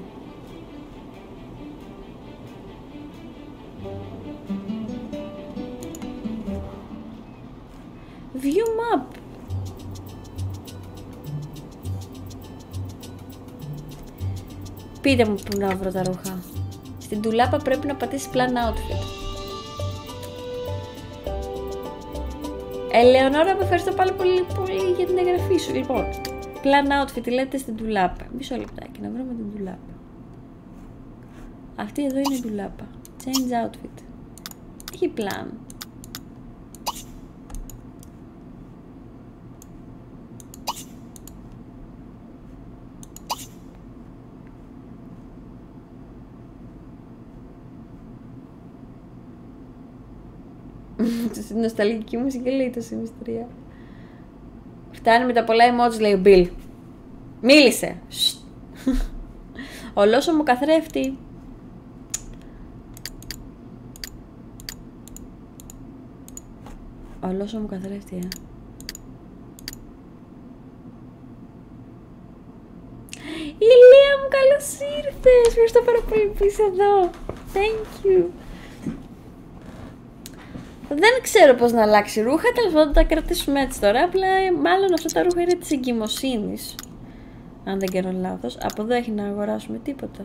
Πείτε μου που να βρω τα ρούχα. Στην τουλάπα πρέπει να πατήσεις plan outfit. Ελεονόρα, με ευχαριστώ πάλι πολύ, πολύ για την εγγραφή σου. Λοιπόν, plan outfit λέτε στην τουλάπα. Μισό λεπτάκι, να βρούμε την τουλάπα. Αυτή εδώ είναι η τουλάπα. Change outfit. Έχει plan. Στην νοσταλγική μουσική λέει το Sims 3. Φτάνει με τα πολλά emojis λέει ο Bill. Μίλησε. Σστ. Ολόσο μου καθρέφτη. Ολόσο μου καθρέφτη, ε. Ηλία μου, καλώς ήρθες! Ευχαριστώ πάρα πολύ που είσαι εδώ. Thank you. Δεν ξέρω πώς να αλλάξει ρούχα, τέλος πάντων τα κρατήσουμε έτσι τώρα. Απλά ε, μάλλον αυτά τα ρούχα είναι της εγκυμοσύνης. Αν δεν κάνω λάθος. Από εδώ έχει να αγοράσουμε τίποτα.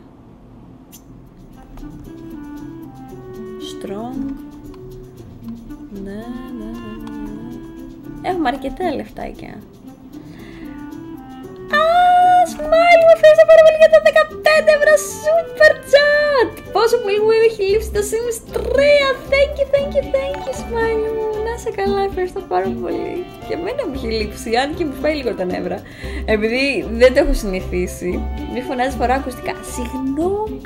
Strong. Ναι, ναι, ναι, ναι, ναι. Έχουμε αρκετά λεφτάκια. Α, Smile, μου ευχαριστώ πάρα πολύ για τα 15 ευρώ super chat. Πόσο πολύ μου έχει λείψει το Sims 3. Thank you, thank you, thank you, Smile μου. Να είσαι καλά, ευχαριστώ πάρα πολύ. Και εμένα μου έχει λείψει, αν και μου φάει λίγο τα νεύρα. Επειδή δεν το έχω συνηθίσει. Μη φωνάζεις φορά ακουστικά. Συγγνώμη.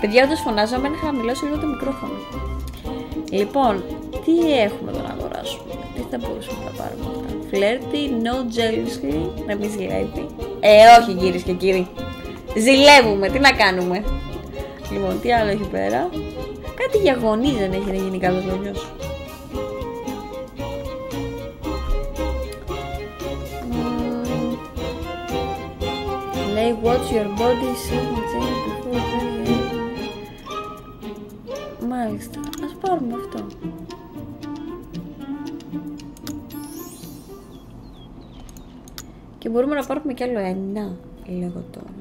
Παιδιά, όντως φωνάζω, άμα είναι χαμηλώσει λίγο το μικρόφωνο. Λοιπόν, τι έχουμε εδώ να αγοράσουμε; Τι θα μπορούσαμε να πάρουμε αυτά; Flirty, no jealousy, να μην ζηλεύει. Ε, όχι κυρίες και κύριοι. Ζηλεύουμε, τι να κάνουμε; Λοιπόν, τι άλλο έχει πέρα; Κάτι για γονείς δεν έχει να γίνει καλός γονιός. Μμμ. Λέει watch your body see and change before very Μάλιστα, ας πάρουμε αυτό. Και μπορούμε να πάρουμε κι άλλο ένα, λέω τώρα.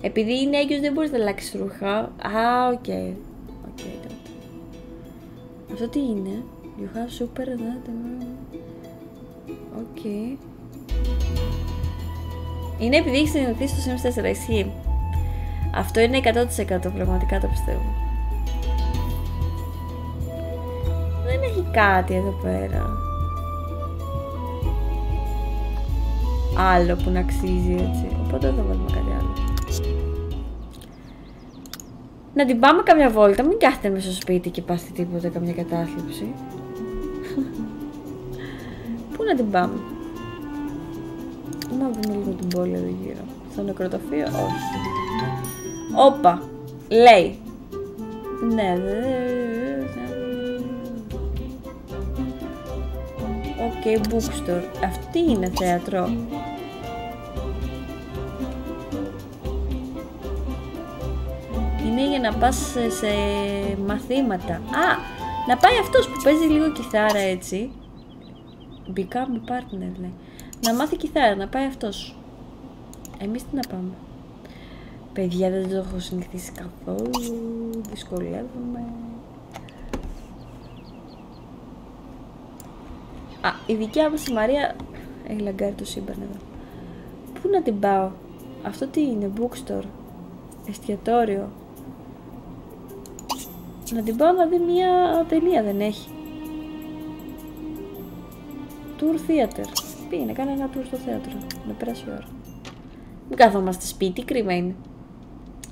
Επειδή είναι έγκυος δεν μπορείς να αλλάξεις ρούχα. Α, OK. OK, τότε. Αυτό τι είναι; You have super that. OK. Είναι επειδή έχεις συνηθίσει στο Sims 4, ισχύει. Αυτό είναι 100% πραγματικά το πιστεύω. Δεν έχει κάτι εδώ πέρα. Άλλο που να αξίζει έτσι. Οπότε δεν θα βάλουμε κάτι άλλο. Να την πάμε καμιά βόλτα, μην κάθετε μέσα στο σπίτι και πάθει τίποτα, καμιά κατάθλιψη. Πού να την πάμε; Να δούμε λίγο την πόλη εδώ γύρω. Στο νεκροταφείο, όχι. Όπα, λέει. Ναι, δε- OK, bookstore. Αυτή είναι θέατρο. Είναι για να πας σε, σε μαθήματα. Α, να πάει αυτός που παίζει λίγο κιθάρα έτσι. Become a partner λέει. Να μάθει κιθάρα, να πάει αυτός. Εμείς τι να πάμε. Παιδιά δεν το έχω συνηθίσει καθόλου. Δυσκολεύομαι. Α, η δικιά μας η Μαρία έχει λαγκάρει το σύμπαν εδώ. Πού να την πάω; Αυτό τι είναι, bookstore. Εστιατόριο. Να την πάω να δει μια ταινία δεν έχει. Tour theater. Πήγαινε, κάνε ένα tour στο θέατρο. Να περάσει η ώρα. Μην καθόμαστε σπίτι, κρίμα είναι.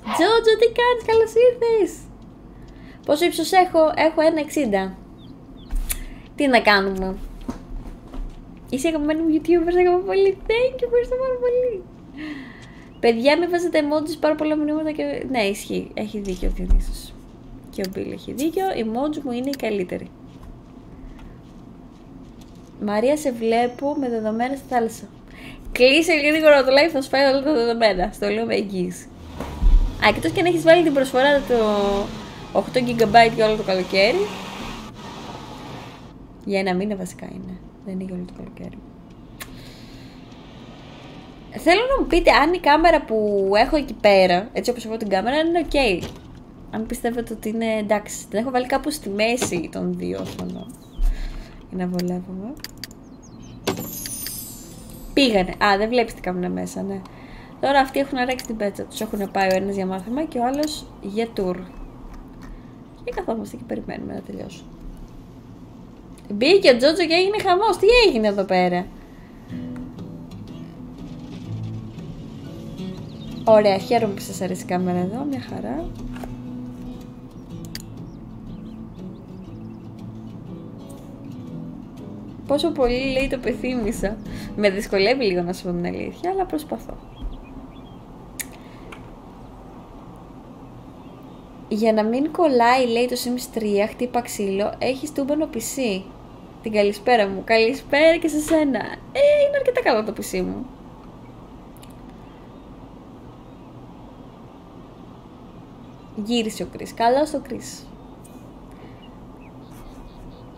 Τζότζο, τι κάνεις, καλώς ήρθες. Πόσο ύψος έχω, έχω 1,60. Τι να κάνουμε; Είσαι αγαπημένη μου YouTuber, σε αγαπώ πολύ. Thank you, ευχαριστώ πάρα πολύ. Παιδιά, με βάζετε emojis πάρα πολλά μηνύματα και... Ναι, ισχύει. Έχει δίκιο ο Διονύσος. Και ο Μπίλ έχει δίκιο. Η emoji μου είναι η καλύτερη. Μαρία, σε βλέπω με δεδομένα στη θάλασσα. Κλείσε γρήγορα το live, θα σου φάει όλα τα δεδομένα. Στο λέω με εγγύηση. Α, εκτός και αν έχεις βάλει την προσφορά το 8 GB για όλο το καλοκαίρι. Για ένα μήνα βασικά είναι. Δεν είναι για όλο το καλοκαίρι. Θέλω να μου πείτε αν η κάμερα που έχω εκεί πέρα, έτσι όπως έχω την κάμερα, είναι ok. Αν πιστεύετε ότι είναι εντάξει. Την έχω βάλει κάπου στη μέση των δύο οθονών. Για να βολεύομαι. Πήγανε. Α, δεν βλέπεις τι κάνουν μέσα, ναι. Τώρα αυτοί έχουν αρέξει την πέτσα τους. Έχουν πάει ο ένας για μάθημα και ο άλλος για tour. Και καθόμαστε και περιμένουμε να τελειώσουν. Μπήκε ο Τζότζο και έγινε χαμός. Τι έγινε εδώ πέρα; Ωραία, χαίρομαι που σας αρέσει η κάμερα εδώ. Μια χαρά. Πόσο πολύ λέει το πεθύμησα. Με δυσκολεύει λίγο να σου πω την αλήθεια, αλλά προσπαθώ. Για να μην κολλάει, λέει το Sims 3, χτύπα ξύλο, έχεις τούμπανο PC. Την καλησπέρα μου. Καλησπέρα και σε σένα. Ε, είναι αρκετά καλό το PC μου. Γύρισε ο Κρίς. Καλώς το Κρίς.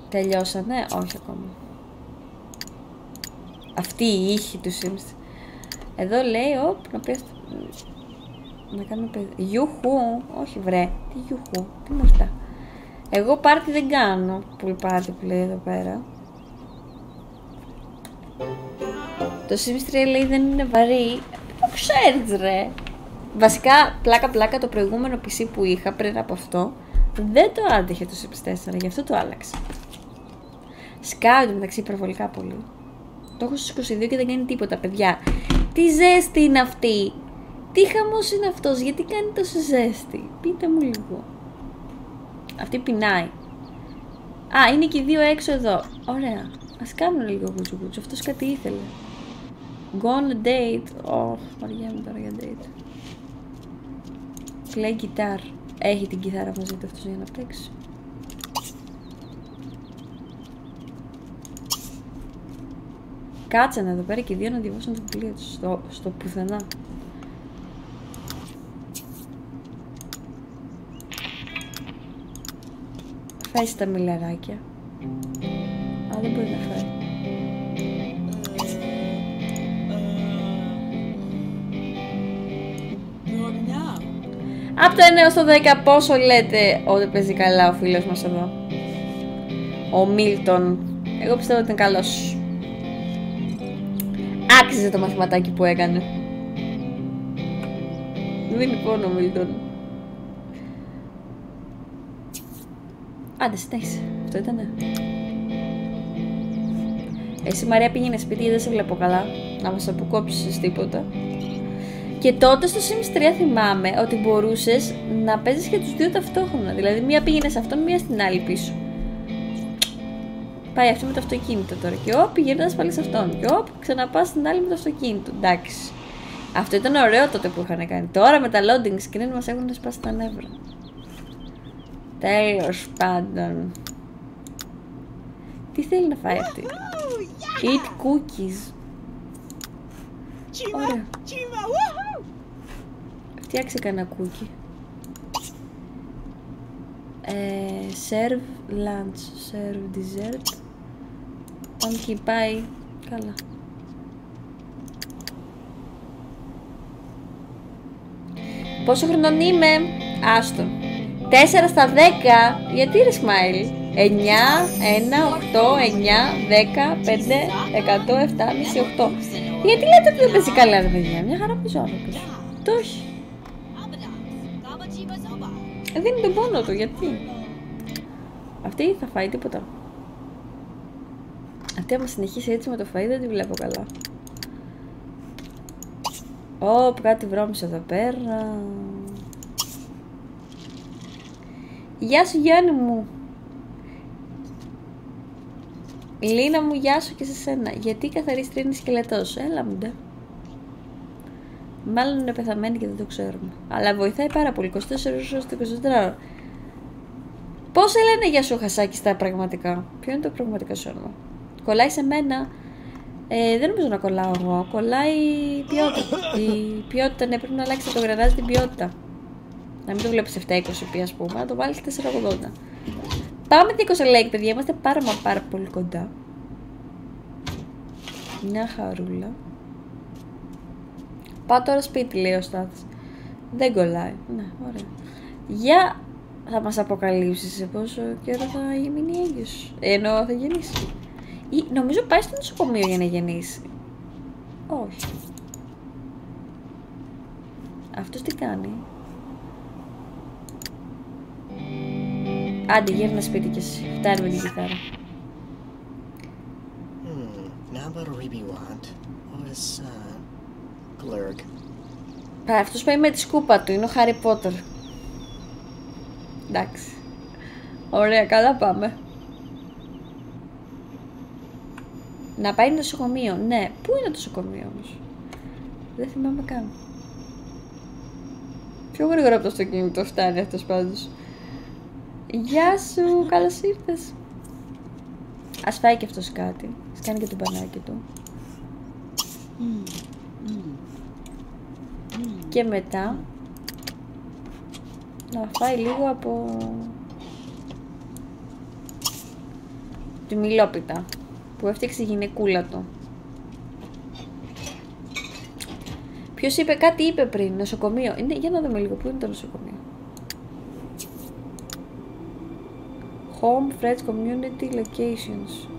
Τελειώσανε, όχι ακόμα. Αυτή η ήχη του Sims. Εδώ λέει, όπ, να πιάσω... Να κάνουμε παιδί. Γιουχού, όχι βρε. Τι γιουχού, τι είναι αυτά. Εγώ πάρτι δεν κάνω. Που πάρτι που λέει εδώ πέρα. Το Sims 3 λέει δεν είναι βαρύ. Το ξέρεις ρε. Βασικά, πλάκα πλάκα το προηγούμενο PC που είχα πριν από αυτό δεν το άντεχε το Sims 4, γι' αυτό το άλλαξα. Σκάω το μεταξύ υπερβολικά πολύ. Το έχω στους 22 και δεν κάνει τίποτα, παιδιά. Τι ζέστη είναι αυτή; Τι χαμός είναι αυτός, γιατί κάνει τόσο ζέστη; Πείτε μου λίγο. Αυτή πεινάει. Α, είναι και οι δύο έξω εδώ. Ωραία. Ας κάνουν λίγο κουτσου κουτσου. Αυτός κάτι ήθελε. Go on a date. Oh, βαριέμαι τώρα για date. Play guitar. Έχει την κιθάρα μαζί του αυτός για να παίξει. Κάτσανε εδώ πέρα και οι δύο να διαβάσουν το βιβλίο τους στο, στο πουθενά. Φάει τα μιλαράκια. Α, δεν μπορεί να φάει. Από το 9 στο 10 πόσο λέτε ότι παίζει καλά ο φίλος μας εδώ; Ο Μίλτον. Εγώ πιστεύω ότι είναι καλός. Άξιζε το μαθηματάκι που έκανε. Δεν είναι πόνο ο Μίλτον. Άντε, συνέχισε. Αυτό ήτανε. Εσύ Μαρία πήγαινε σπίτι δεν σε βλέπω καλά. Να μας αποκόψεις τίποτα. Και τότε στο Sims 3 θυμάμαι ότι μπορούσες να παίζεις και τους δύο ταυτόχρονα. Δηλαδή, μία πήγαινε σε αυτόν, μία στην άλλη πίσω. Πάει αυτή με το αυτοκίνητο τώρα. Και όπ, πηγαίνει πάλι σε αυτόν. Και όπ, ξαναπάς στην άλλη με το αυτοκίνητο. Εντάξει. Αυτό ήταν ωραίο τότε που είχαν κάνει. Τώρα με τα loading screen μας έχουν σπάσει τα νεύρα. Τέλος πάντων. Τι θέλει να φάει αυτή; Eat cookies. Ωραία. Φτιάξε κανένα κούκι. Ε, serve lunch, serve dessert. Όχι, πάει. Καλά. Πόσο χρονών είμαι, άστο. 4 στα 10, γιατί ρε smile. 9, 1, 8, 9, 10, 5, 100, 7, μισή, 8. Γιατί λέτε ότι δεν παίζει καλά, ρε παιδιά; Μια χαρά παίζει ο άνθρωπος. Το όχι. Ε, δίνει τον πόνο του, γιατί; Αυτή θα φάει τίποτα. Αυτή άμα συνεχίσει έτσι με το φαΐ δεν τη βλέπω καλά. Ω, κάτι βρώμισε εδώ πέρα. Γεια σου Γιάννη μου. Λίνα μου, γεια σου και σε σένα. Γιατί η καθαρίστρια είναι σκελετός. Έλα μου ντε. Μάλλον είναι πεθαμένη και δεν το ξέρουμε. Αλλά βοηθάει πάρα πολύ. 24 ώρες το 24 ώρα. Πώς λένε για σου χασάκι στα πραγματικά; Ποιο είναι το πραγματικό σου όνομα; Κολλάει σε μένα. Ε, δεν νομίζω να κολλάω εγώ. Κολλάει η ποιότητα. Η ποιότητα, ναι, πρέπει να αλλάξει το γρανάζι την ποιότητα. Να μην το βλέπεις 720p ας πούμε, να το βάλεις 480. Πάμε 20 like, παιδιά. Είμαστε πάρα μα πάρα πολύ κοντά. Μια χαρούλα. Πάω τώρα σπίτι, λέει ο Στάθης. Δεν κολλάει. Ναι, ωραία. Για θα μας αποκαλύψεις σε πόσο καιρό θα μείνει έγκυος. Ενώ θα γεννήσεις. Ή, νομίζω πάει στο νοσοκομείο για να γεννήσει. Όχι. Αυτός τι κάνει; Άντε, γύρνα σπίτι κι εσύ. Φτάνει με την κιθάρα. Hmm. Now what do we want? What is uh Glurg? Α, αυτός πάει με τη σκούπα του, είναι ο Χάρι Πότερ. Εντάξει. Ωραία, καλά πάμε. Να πάει νοσοκομείο. Ναι, πού είναι το νοσοκομείο όμως; Δεν θυμάμαι καν. Πιο γρήγορα από το αυτοκίνητο φτάνει αυτός πάντως. Γεια σου, καλώς ήρθες. Ας φάει και αυτός κάτι. Ας κάνει και το μπανάκι του. Και μετά να φάει λίγο από τη μιλόπιτα που έφτιαξε η γυναικούλα του. Ποιος είπε, κάτι είπε πριν, νοσοκομείο. Είναι, για να δούμε λίγο, πού είναι το νοσοκομείο. Home, Friends, Community, Locations.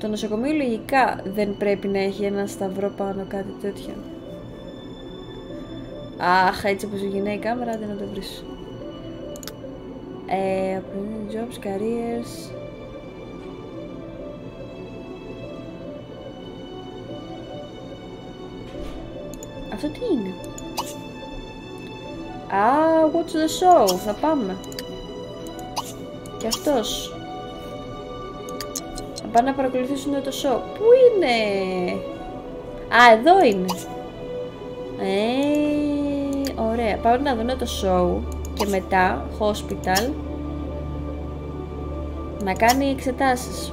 Το νοσοκομείο λογικά δεν πρέπει να έχει ένα σταυρό πάνω κάτι τέτοιο. Αχ, έτσι όπως γυρνάει η κάμερα, άντε να το βρεις. Ε, jobs, careers... Αυτό τι είναι; Α, watch the show. Θα πάμε. Και αυτός. Θα πάνε να παρακολουθήσουν το show. Πού είναι; Α, εδώ είναι. Ε, ωραία. Πάμε να δουν το show. Και μετά, hospital. Να κάνει εξετάσεις.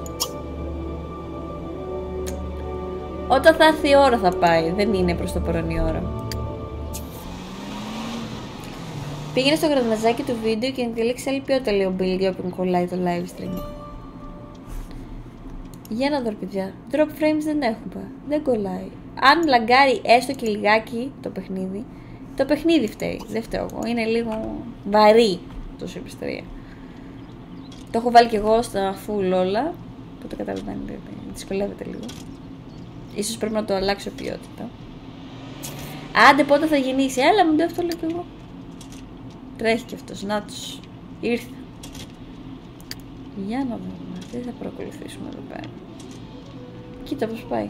Όταν θα έρθει η ώρα θα πάει. Δεν είναι προς το παρόν η ώρα. Πήγαινε στο γραμμαζάκι του βίντεο και εντελήξει άλλη ποιότητα λέει ο Bill για όποιον κολλάει το live stream. Για να δω παιδιά. Drop frames δεν έχουμε. Δεν κολλάει. Αν λαγκάρει έστω και λιγάκι το παιχνίδι, το παιχνίδι φταίει. Δεν φταίω εγώ. Είναι λίγο βαρύ το Super 3. Το έχω βάλει και εγώ στα full όλα. Που το καταλαβαίνετε. Δυσκολεύεται λίγο. Ίσως πρέπει να το αλλάξω ποιότητα. Άντε πότε θα γεννήσει. Έλα μου το αυτό λέω και εγώ. Τρέχει και αυτός. Να τους. Ήρθε. Για να δούμε. Τι θα παρακολουθήσουμε εδώ πέρα. Κοίτα πώς πάει.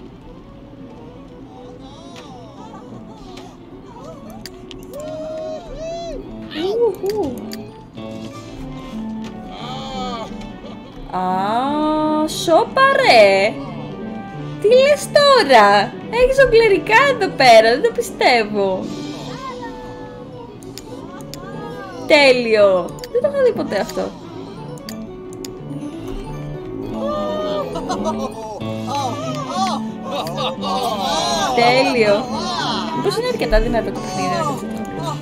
Α, σώπαρε! Τι λες τώρα! Έχεις ογκλερικά εδώ πέρα, δεν το πιστεύω. Τέλειο! Δεν το είχα δει ποτέ αυτό. Τέλειο! Μήπως είναι αρκετά δυνατό το παιχνίδι να κάτσω να το κλείσω.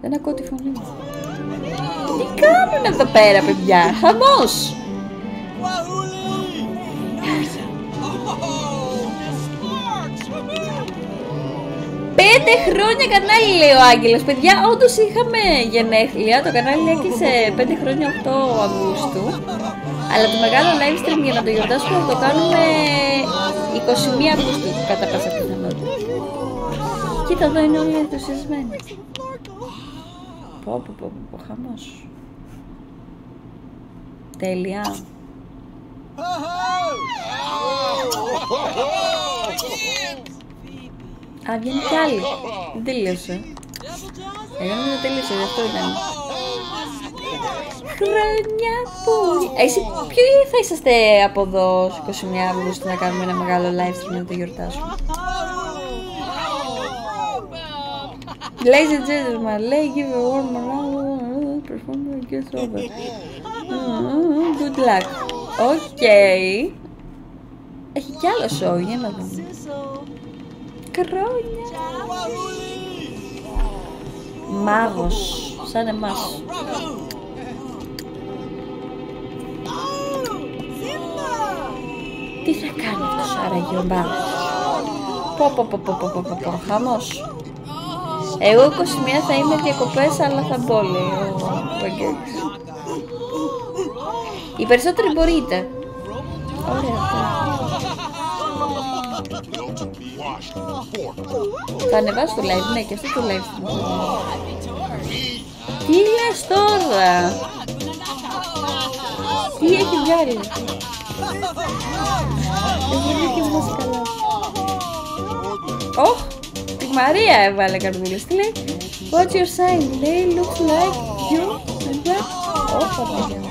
Δεν ακούω τη φωνή μου. Τι κάνουν εδώ πέρα, παιδιά! Χαμός! Πέντε χρόνια κανάλι λέει ο Άγγελος. Παιδιά όντως είχαμε γενέθλια. Το κανάλι έκλεισε 5 χρόνια 8 Αυγούστου. Αλλά το μεγάλο live stream για να το γιορτάσουμε Θα το κάνουμε 21 Αυγούστου Κατά πάσα πιθανότητα. Κοίτα εδώ είναι όλοι ενθουσιασμένοι. Πω πω πω πω χαμός. Τέλεια Α, βγαίνει κι άλλη. Δεν τελείωσε. Εγώ δεν τελείωσε, γι' αυτό ήταν. Χρόνια που... Εσύ ποιοι θα είσαστε από εδώ στις 21 Αυγούστου να κάνουμε ένα μεγάλο live stream να το γιορτάσουμε; Ladies and gentlemen, lay give a warm round performer gets over. Good luck. Οκ. Έχει κι άλλο show, για να δούμε. Χρόνια. Μάγος, σαν εμάς. Τι θα κάνει αυτός άραγε ο μπάγος. Πω πω πω πω πω πω πω πω, χαμός. Εγώ 21 θα είμαι διακοπές αλλά θα μπω λέει ο Βαγγέλης. Οι περισσότεροι μπορείτε. Ωραία Θα ανεβάσω το live, ναι, και αυτό το live stream. Τι λες τώρα! Τι έχει βγάλει! Δεν έχει βγάλει καλά. Ωχ! Τη Μαρία έβαλε καρδούλες. Τι λέει; What's your sign? Λέει looks like you and that. Ω,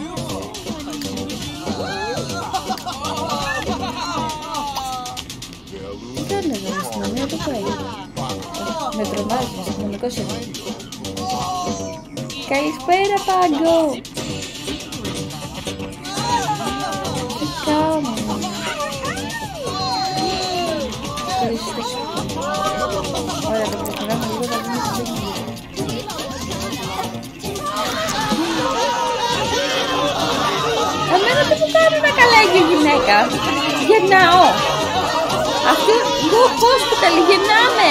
το πάει. Με τρομάζει, αστυνομικό είναι. Καλησπέρα, Πάγκο! Τι κάνω. Ορίστε. Ωραία, το προχωράμε λίγο, θα δούμε τι θα γίνει. Εμένα δεν μου κάνει να καλά η γυναίκα. Γεννάω. Αυτό εγώ hospital γεννάμε.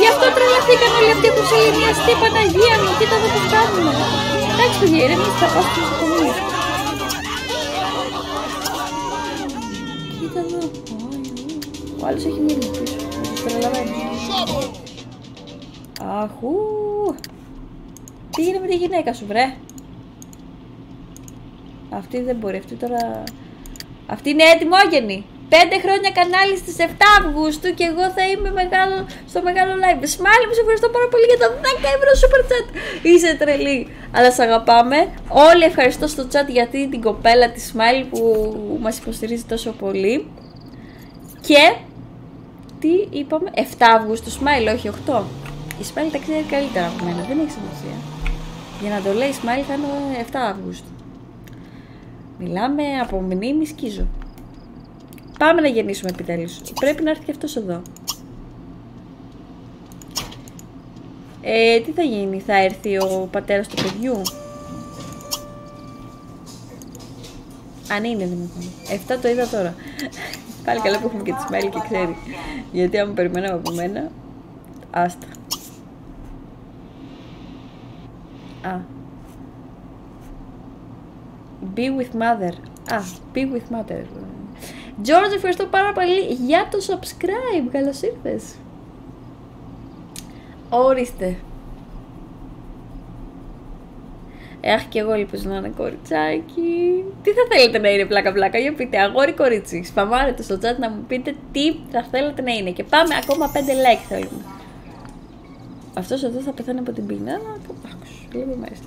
Γι' αυτό τρελαθήκαν όλοι αυτοί που σε λιμιαστεί Παναγία μου. Κοίτα εδώ τι κάνουμε. Εντάξει παιδιά, ηρεμήστε, θα πάω στο νοσοκομείο. Κοίτα εδώ. Ο άλλος έχει μείνει πίσω. Τους τρελαβαίνει. Αχού. Τι γίνεται με τη γυναίκα σου, βρε; Αυτή δεν μπορεί, αυτή τώρα... Αυτή είναι έτοιμόγενη. Πέντε χρόνια κανάλι στις 7 Αυγούστου και εγώ θα είμαι μεγάλο, στο μεγάλο live. Smile, μου σε ευχαριστώ πάρα πολύ για τα 10 ευρώ super chat. Είσαι τρελή. Αλλά σε αγαπάμε. Όλοι ευχαριστώ στο chat γιατί την κοπέλα της Smile που μας υποστηρίζει τόσο πολύ. Και τι είπαμε, 7 Αυγούστου Smile, όχι 8. Η Smile τα ξέρει καλύτερα από μένα, δεν έχει σημασία. Για να το λέει η Smile θα είναι 7 Αυγούστου. Μιλάμε από μνήμη σκίζω. Πάμε να γεννήσουμε επιτέλους. Πρέπει να έρθει και αυτός εδώ. Ε, τι θα γίνει, θα έρθει ο πατέρας του παιδιού; Αν είναι δυνατόν. Εφτά το είδα τώρα. Πάλι καλά που έχουμε και τη Σμάιλ και ξέρει. Γιατί άμα περιμέναμε από μένα, άστα. Α. Be with mother. Α, be with mother. George, ευχαριστώ πάρα πολύ για το subscribe. Καλώς ήρθες. Ορίστε. Αχ, και εγώ ελπίζω να είναι κοριτσάκι. Τι θα θέλετε να είναι πλάκα-πλάκα, για πείτε, αγόρι κορίτσι. Σπαμάρετε στο chat να μου πείτε τι θα θέλετε να είναι. Και πάμε ακόμα 5 like θέλουμε. Αυτός εδώ θα πεθάνει από την πείνα, αλλά το άκουσα. Λίγο μέσα.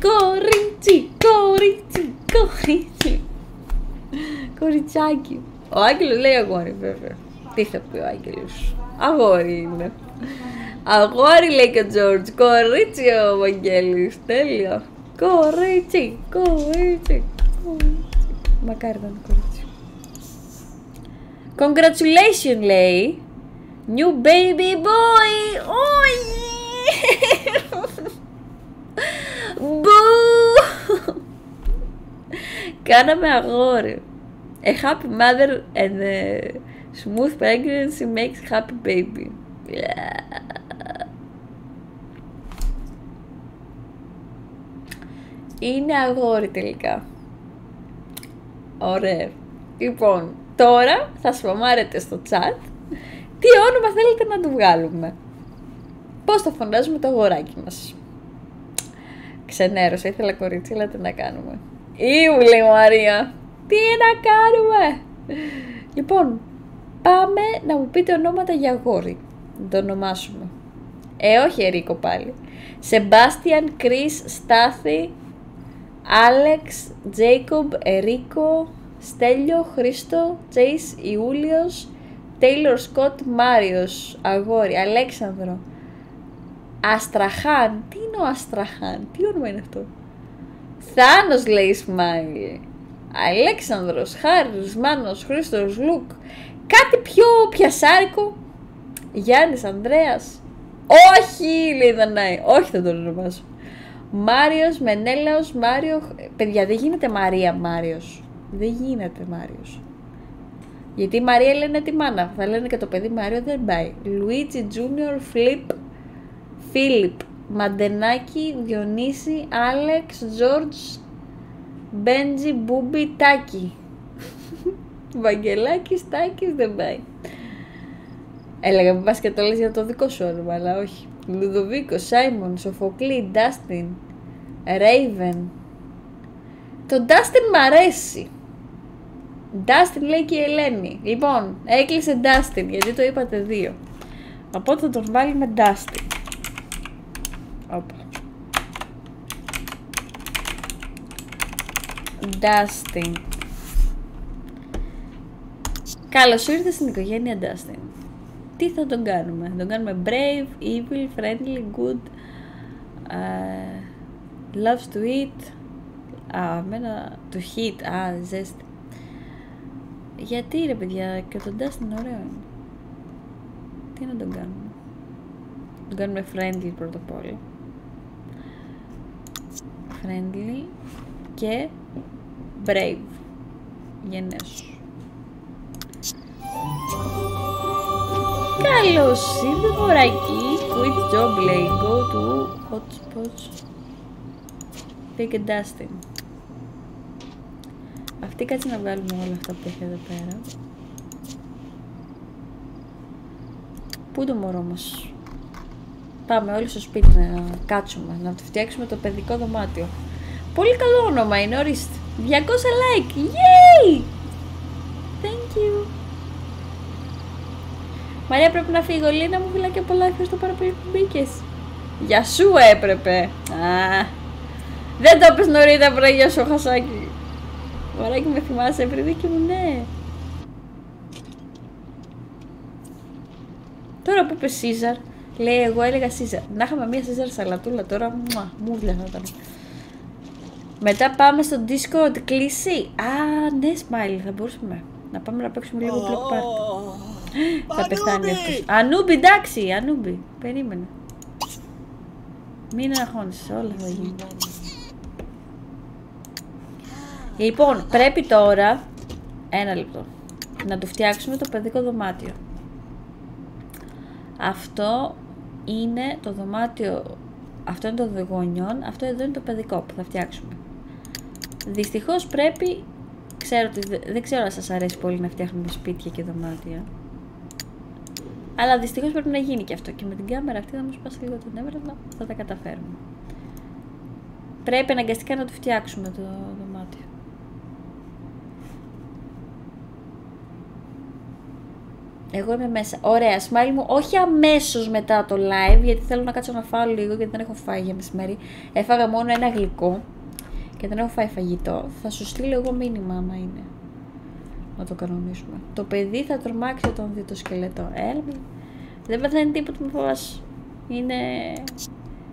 Κορίτσι, κορίτσι, κορίτσι. Κοριτσάκι. Ο Άγγελος λέει αγόρι βέβαια. Τι θα πει ο Άγγελος. Αγόρι είναι. Αγόρι λέει και ο Τζόρτζ. Κορίτσι ο Βαγγέλης. Τέλειο. Κορίτσι, κορίτσι, κορίτσι. Μακάρι να είναι κορίτσι. Congratulations λέει. New baby boy. Όχι. Μπου. Κάναμε αγόρι. A happy mother and a smooth pregnancy makes happy baby. Είναι αγόρι τελικά. Ωραία. Λοιπόν, τώρα θα σπαμάρετε στο chat τι όνομα θέλετε να του βγάλουμε; Πώς θα φωνάζουμε το αγοράκι μας; Ξενέρωσα, ήθελα κορίτσι, αλλά τι να κάνουμε. Ήουλη Μαρία. Τι να κάνουμε; Λοιπόν, πάμε να μου πείτε ονόματα για αγόρι. Να το ονομάσουμε. Ε, όχι Ερίκο πάλι. Σεμπάστιαν, Κρίς, Στάθη, Άλεξ, Τζέικομπ, Ερίκο, Στέλιο, Χρήστο, Τσέις, Ιούλιος, Τέιλορ Σκοτ, Μάριος, Αγόρι, Αλέξανδρο, Αστραχάν. Τι είναι ο Αστραχάν, τι όνομα είναι αυτό; Θάνος λέει Σμάιλ. Αλέξανδρος, Χάρης, Μάνος, Χρήστος, Λουκ. Κάτι πιο πιασάρικο. Γιάννης, Ανδρέας. Όχι, λέει η Δανάη. Όχι θα τον ονομάσω. Μάριος, Μενέλαος, Μάριο... Παιδιά, δεν γίνεται Μαρία Μάριος. Δεν γίνεται Μάριος. Γιατί η Μαρία λένε τη μάνα. Θα λένε και το παιδί Μάριο δεν πάει. Λουίτζι, Τζούνιορ, Φλιπ, Φίλιπ, Μαντενάκη, Διονύση, Άλεξ, Τζόρτζ, Μπέντζι, Μπούμπι, Τάκη. Βαγγελάκης, Τάκης δεν πάει. Έλεγα μην πας και το λες για το δικό σου όνομα, αλλά όχι. Λουδοβίκο, Σάιμον, Σοφοκλή, Ντάστιν, Ρέιβεν. Το Ντάστιν μ' αρέσει. Ντάστιν λέει και η Ελένη. Λοιπόν, έκλεισε Ντάστιν γιατί το είπατε δύο. Οπότε θα τον βάλουμε Ντάστιν. Όπα. Dustin. Καλώς ήρθες στην οικογένεια Dustin. Τι θα τον κάνουμε; Θα τον κάνουμε brave, evil, friendly, good, uh, loves to eat. Α, εμένα το hit. Α, ζέστη. Γιατί ρε παιδιά, και τον Dustin ωραίος είναι. Τι να τον κάνουμε; Τον κάνουμε friendly πρώτα απ' όλα. Friendly και brave. Γενναίσου. Καλώς ήρθε φοράκι. Quit job λέει. Go to hotspots. Pick a Dustin. Αυτή κάτσε να βγάλουμε όλα αυτά που έχει εδώ πέρα. Πού το μωρό μας; Πάμε όλοι στο σπίτι να κάτσουμε, να το φτιάξουμε το παιδικό δωμάτιο. Πολύ καλό όνομα είναι, ορίστε. 200 like. Yay! Thank you. Μαρία πρέπει να φύγω. Λίνα μου φιλάκια πολλά. Ευχαριστώ πάρα πολύ που μπήκες. Για σου έπρεπε. Α, δεν το πες νωρίτερα πρωί για σου χασάκι. Μωράκι με θυμάσαι δίκη μου, ναι. Τώρα που είπε Σίζαρ, λέει εγώ έλεγα Σίζαρ. Να είχαμε μία Σίζαρ σαλατούλα τώρα, μουα, μου θα ήταν. Μετά πάμε στο Discord κλείσει. Α, ναι, Smiley, θα μπορούσαμε. Να πάμε να παίξουμε λίγο Block Party. Θα πεθάνει αυτός. Ανούμπι, εντάξει, Ανούμπι. Περίμενε. Μην αγχώνεσαι, όλα θα γίνουν. Λοιπόν, πρέπει τώρα, ένα λεπτό, να του φτιάξουμε το παιδικό δωμάτιο. Αυτό είναι το δωμάτιο, αυτό είναι το δεγόνιον, αυτό εδώ είναι το παιδικό που θα φτιάξουμε. Δυστυχώς πρέπει, ξέρω ότι δεν ξέρω αν σας αρέσει πολύ να φτιάχνουμε σπίτια και δωμάτια. Αλλά δυστυχώς πρέπει να γίνει και αυτό. Και με την κάμερα αυτή θα μου σπάσει λίγο το νεύρο, θα τα καταφέρουμε. Πρέπει αναγκαστικά να το φτιάξουμε το δωμάτιο. Εγώ είμαι μέσα. Ωραία, smile μου, όχι αμέσως μετά το live, γιατί θέλω να κάτσω να φάω λίγο, γιατί δεν έχω φάει για μεσημέρι. Έφαγα μόνο ένα γλυκό και δεν έχω φάει φαγητό. Θα σου στείλω εγώ μήνυμα, άμα είναι. Να το κανονίσουμε. Το παιδί θα τρομάξει όταν δει το σκελετό. Έλα, δεν παθαίνει τίποτα με φοβάσαι. Είναι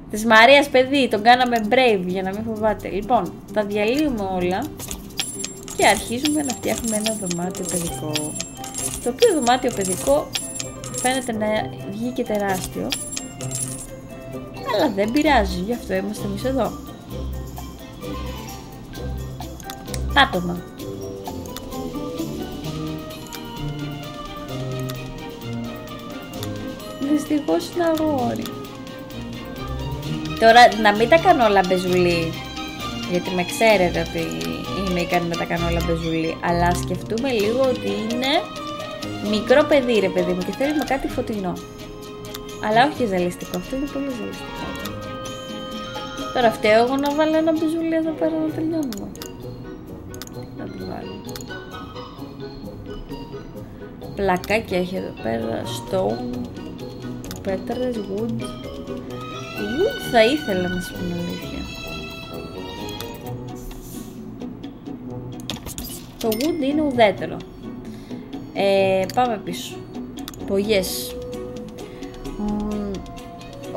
Της Μαρίας παιδί, τον κάναμε brave για να μην φοβάται. Λοιπόν, τα διαλύουμε όλα και αρχίζουμε να φτιάχνουμε ένα δωμάτιο παιδικό. Το οποίο δωμάτιο παιδικό φαίνεται να βγει και τεράστιο. Αλλά δεν πειράζει, γι' αυτό είμαστε εμείς εδώ. Άτομα. Δυστυχώς είναι αγόρι. Τώρα να μην τα κάνω όλα μπεζουλί, γιατί με ξέρετε ότι είμαι ικανή να τα κάνω όλα μπεζουλί, αλλά σκεφτούμε λίγο ότι είναι μικρό παιδί ρε παιδί μου και θέλουμε κάτι φωτεινό. Αλλά όχι ζαλιστικό, αυτό είναι πολύ ζαλιστικό. Τώρα φταίω εγώ να βάλω ένα μπεζουλί εδώ πέρα να τελειώνουμε. Πλακάκια έχει εδώ πέρα, stone, πέτρες, wood. Wood θα ήθελα να σου πω αλήθεια. Το wood είναι ουδέτερο. Ε, πάμε πίσω. Πογιές.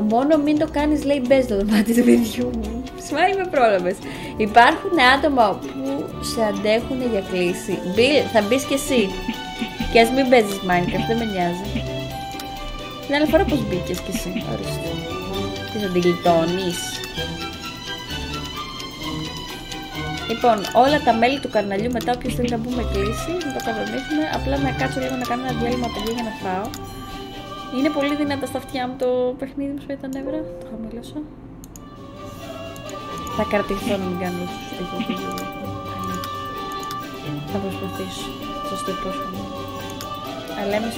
Μόνο μην το κάνεις λέει μπες το δωμάτιο του παιδιού μου. Σμάει με πρόλαβες. Υπάρχουν άτομα που σε αντέχουν για κλίση. Μπει, θα μπεις και εσύ. Και ας μην παίζεις Minecraft, δεν με νοιάζει. Την άλλη φορά πώς μπήκες κι εσύ. Ορίστε. Τις θα την γλιτώνεις. Λοιπόν, όλα τα μέλη του καρναλιού μετά όποιος θέλει να μπούμε κλείσει, να το κανονίσουμε. Απλά να κάτσω λίγο να κάνω ένα διάλειμμα παιδιά για να φάω. Είναι πολύ δυνατά στα αυτιά μου το παιχνίδι μου, τα νεύρα. Το χαμηλώσω. Θα κρατηθώ να μην κάνω στο Θα προσπαθήσω. Σας το υπόσχομαι. Αλλά είμαι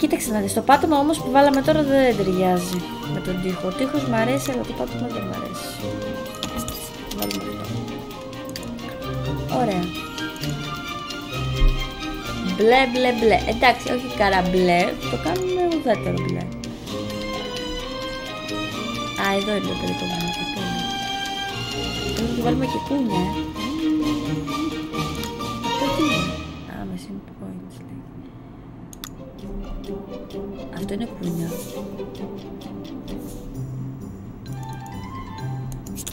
κοίταξε να δεις, το πάτωμα όμως που βάλαμε τώρα δεν ταιριάζει με τον τοίχο. Ο τοίχος μ' αρέσει, αλλά το πάτωμα δεν μ' αρέσει. Βάλουμε αυτό. Ωραία. Μπλε, μπλε, μπλε. Εντάξει, όχι καρά μπλε, το κάνουμε ουδέτερο μπλε. Α, εδώ είναι το παιδικό μου μάτι, αυτό είναι. Πρέπει να του βάλουμε και κούνια, ε. Αυτό τι είναι. Α, machine points λέει. Αυτό είναι κούνια.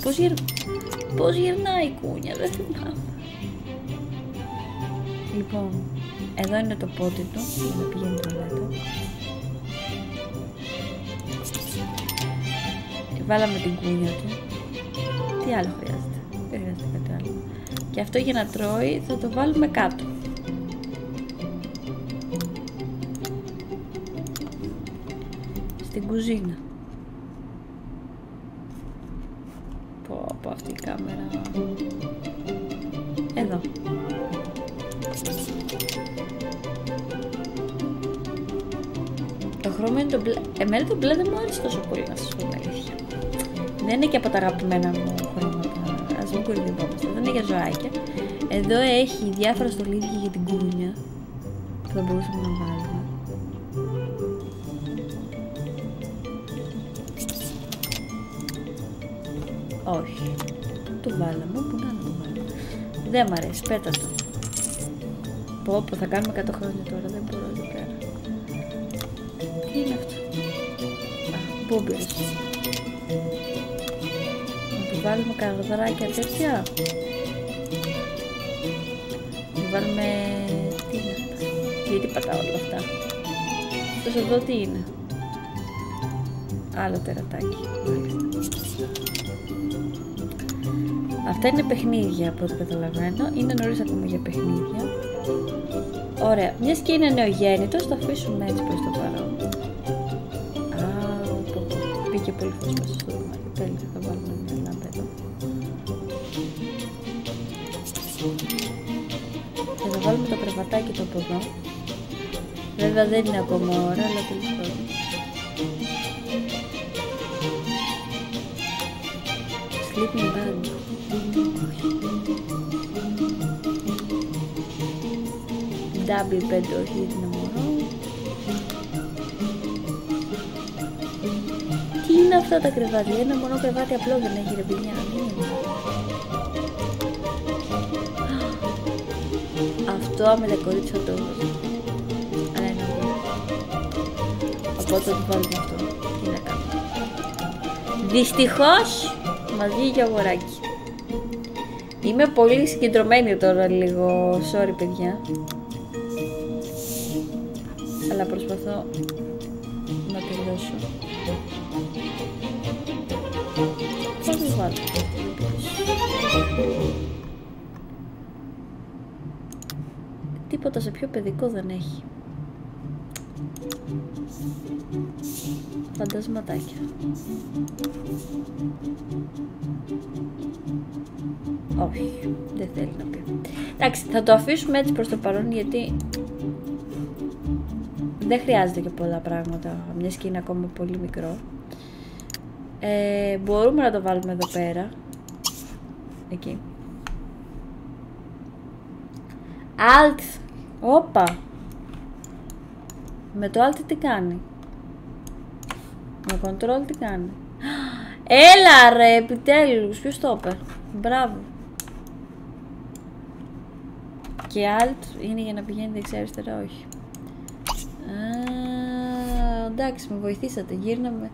Πώς, γυρ... Πώς γυρνάει η κούνια, δεν θυμάμαι. Λοιπόν, εδώ είναι το πόδι του, για να πηγαίνει το λέτο. Βάλαμε την κούνια του. Τι άλλο χρειάζεται; Δεν χρειάζεται κάτι άλλο. Και αυτό για να τρώει θα το βάλουμε κάτω. Στην κουζίνα. Πω, πω αυτή η κάμερα. Εδώ. Το χρώμα είναι το μπλε. Εμένα το μπλε δεν μου άρεσε τόσο πολύ να σας πω την αλήθεια. Δεν είναι και από τα αγαπημένα μου χρώματα. Ας μην κορυδευόμαστε. Δεν είναι για ζωάκια. Εδώ έχει διάφορα στολίδια για την κούνια που θα μπορούσαμε να βάλουμε. Δεν μ' αρέσει, πέτα το. Πω, πω, θα κάνουμε 100 χρόνια τώρα, δεν μπορώ εδώ πέρα. Τι είναι αυτό; Α, μπόμπερες. Να του βάλουμε καρδράκια τέτοια. Να του βάλουμε... Τι είναι αυτά; Γιατί πατάω όλα αυτά; Αυτός εδώ τι είναι; Άλλο τερατάκι. Αυτά είναι παιχνίδια από ό,τι καταλαβαίνω. Είναι νωρίς ακόμα για παιχνίδια. Ωραία. Μιας και είναι νεογέννητος, θα αφήσουμε έτσι προς το παρόν. Α, πω, πω. Μπήκε πολύ φως μέσα στο δωμάτιο. Τέλεια, θα βάλουμε μια λάμπα εδώ. Και θα βάλουμε το κρεβατάκι το από εδώ. Βέβαια δεν είναι ακόμα ώρα, αλλά τέλος πάντων. Sleeping bag. Double bed όχι γιατί είναι μωρό. Τι είναι αυτά τα κρεβάτια, ένα μόνο κρεβάτι απλό δεν έχει ρε παιδιά, τι είναι. Αυτό με τα κορίτσια το έβαζε. Αλλά είναι ωραίο. Οπότε θα το βάλουμε αυτό. Τι να κάνουμε. Δυστυχώς μας βγήκε αγοράκι. Είμαι πολύ συγκεντρωμένη τώρα λίγο. Sorry παιδιά. Αλλά προσπαθώ να τελειώσω. Θα το βάλω. Τίποτα σε πιο παιδικό δεν έχει. Φαντασματάκια. Όχι, δεν θέλει να πει. Εντάξει, θα το αφήσουμε έτσι προς το παρόν γιατί δεν χρειάζεται και πολλά πράγματα, μιας και είναι ακόμα πολύ μικρό. Ε, μπορούμε να το βάλουμε εδώ πέρα. Εκεί. Alt. Όπα. Με το Alt τι κάνει; Με control τι κάνει. Έλα ρε, επιτέλους. Ποιος το είπε; Μπράβο. Και Alt είναι για να πηγαίνει δεξιά αριστερά, όχι. Α, εντάξει, με βοηθήσατε. Γύρναμε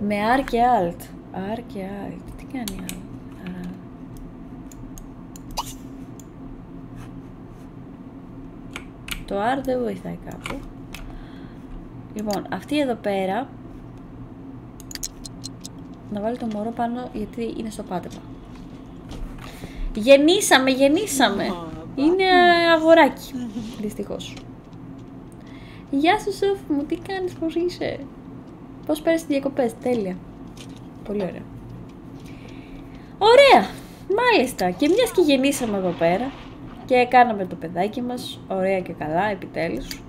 με R και Alt. R και Alt. Τι κάνει Alt. Α. Το R δεν βοηθάει κάπου. Λοιπόν, αυτή εδώ πέρα να βάλει το μωρό πάνω γιατί είναι στο πάτεμα. Γεννήσαμε, γεννήσαμε. Είναι αγοράκι, δυστυχώς. Γεια σου Σόφη μου, τι κάνεις, πώς είσαι; Πώς πέρασες τις διακοπές, τέλεια. Πολύ ωραία. Ωραία. Μάλιστα. Και μιας και γεννήσαμε εδώ πέρα και κάναμε το παιδάκι μας, ωραία και καλά, επιτέλους.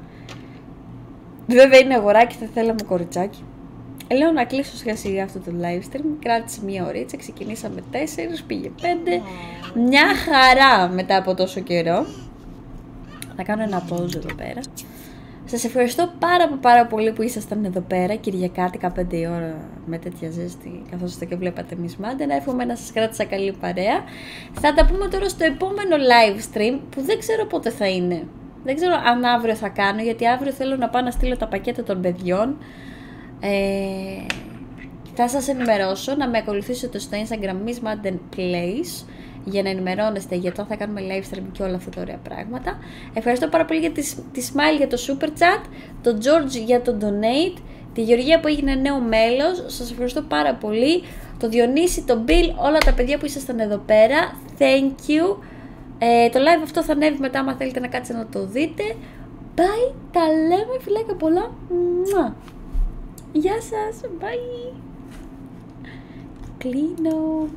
Βέβαια είναι αγοράκι, θα θέλαμε κοριτσάκι. Λέω να κλείσω σιγά σιγά αυτό το live stream. Κράτησε μία ωρίτσα, ξεκινήσαμε 4, πήγε 5. Μια χαρά μετά από τόσο καιρό. Θα κάνω ένα pause εδώ πέρα. Σας ευχαριστώ πάρα πάρα πολύ που ήσασταν εδώ πέρα Κυριακάτικα 5 η ώρα με τέτοια ζέστη καθώς είστε και βλέπατε εμείς μάντε να εύχομαι να σας κράτησα καλή παρέα Θα τα πούμε τώρα στο επόμενο live stream που δεν ξέρω πότε θα είναι Δεν ξέρω αν αύριο θα κάνω γιατί αύριο θέλω να πάω να στείλω τα πακέτα των παιδιών ε, θα σας ενημερώσω να με ακολουθήσετε στο Instagram Miss Madden Place για να ενημερώνεστε για το θα κάνουμε live stream και όλα αυτά τα ωραία πράγματα. Ευχαριστώ πάρα πολύ για τη, τη Smile για το super chat, τον George για το donate, τη Γεωργία που έγινε νέο μέλος, σας ευχαριστώ πάρα πολύ, το Διονύση, τον Bill, όλα τα παιδιά που ήσασταν εδώ πέρα, thank you. Ε, το live αυτό θα ανέβει μετά, άμα θέλετε να κάτσετε να το δείτε. Bye, τα λέμε φιλάκια πολλά. Μουα. Γεια σας, bye. Κλείνω.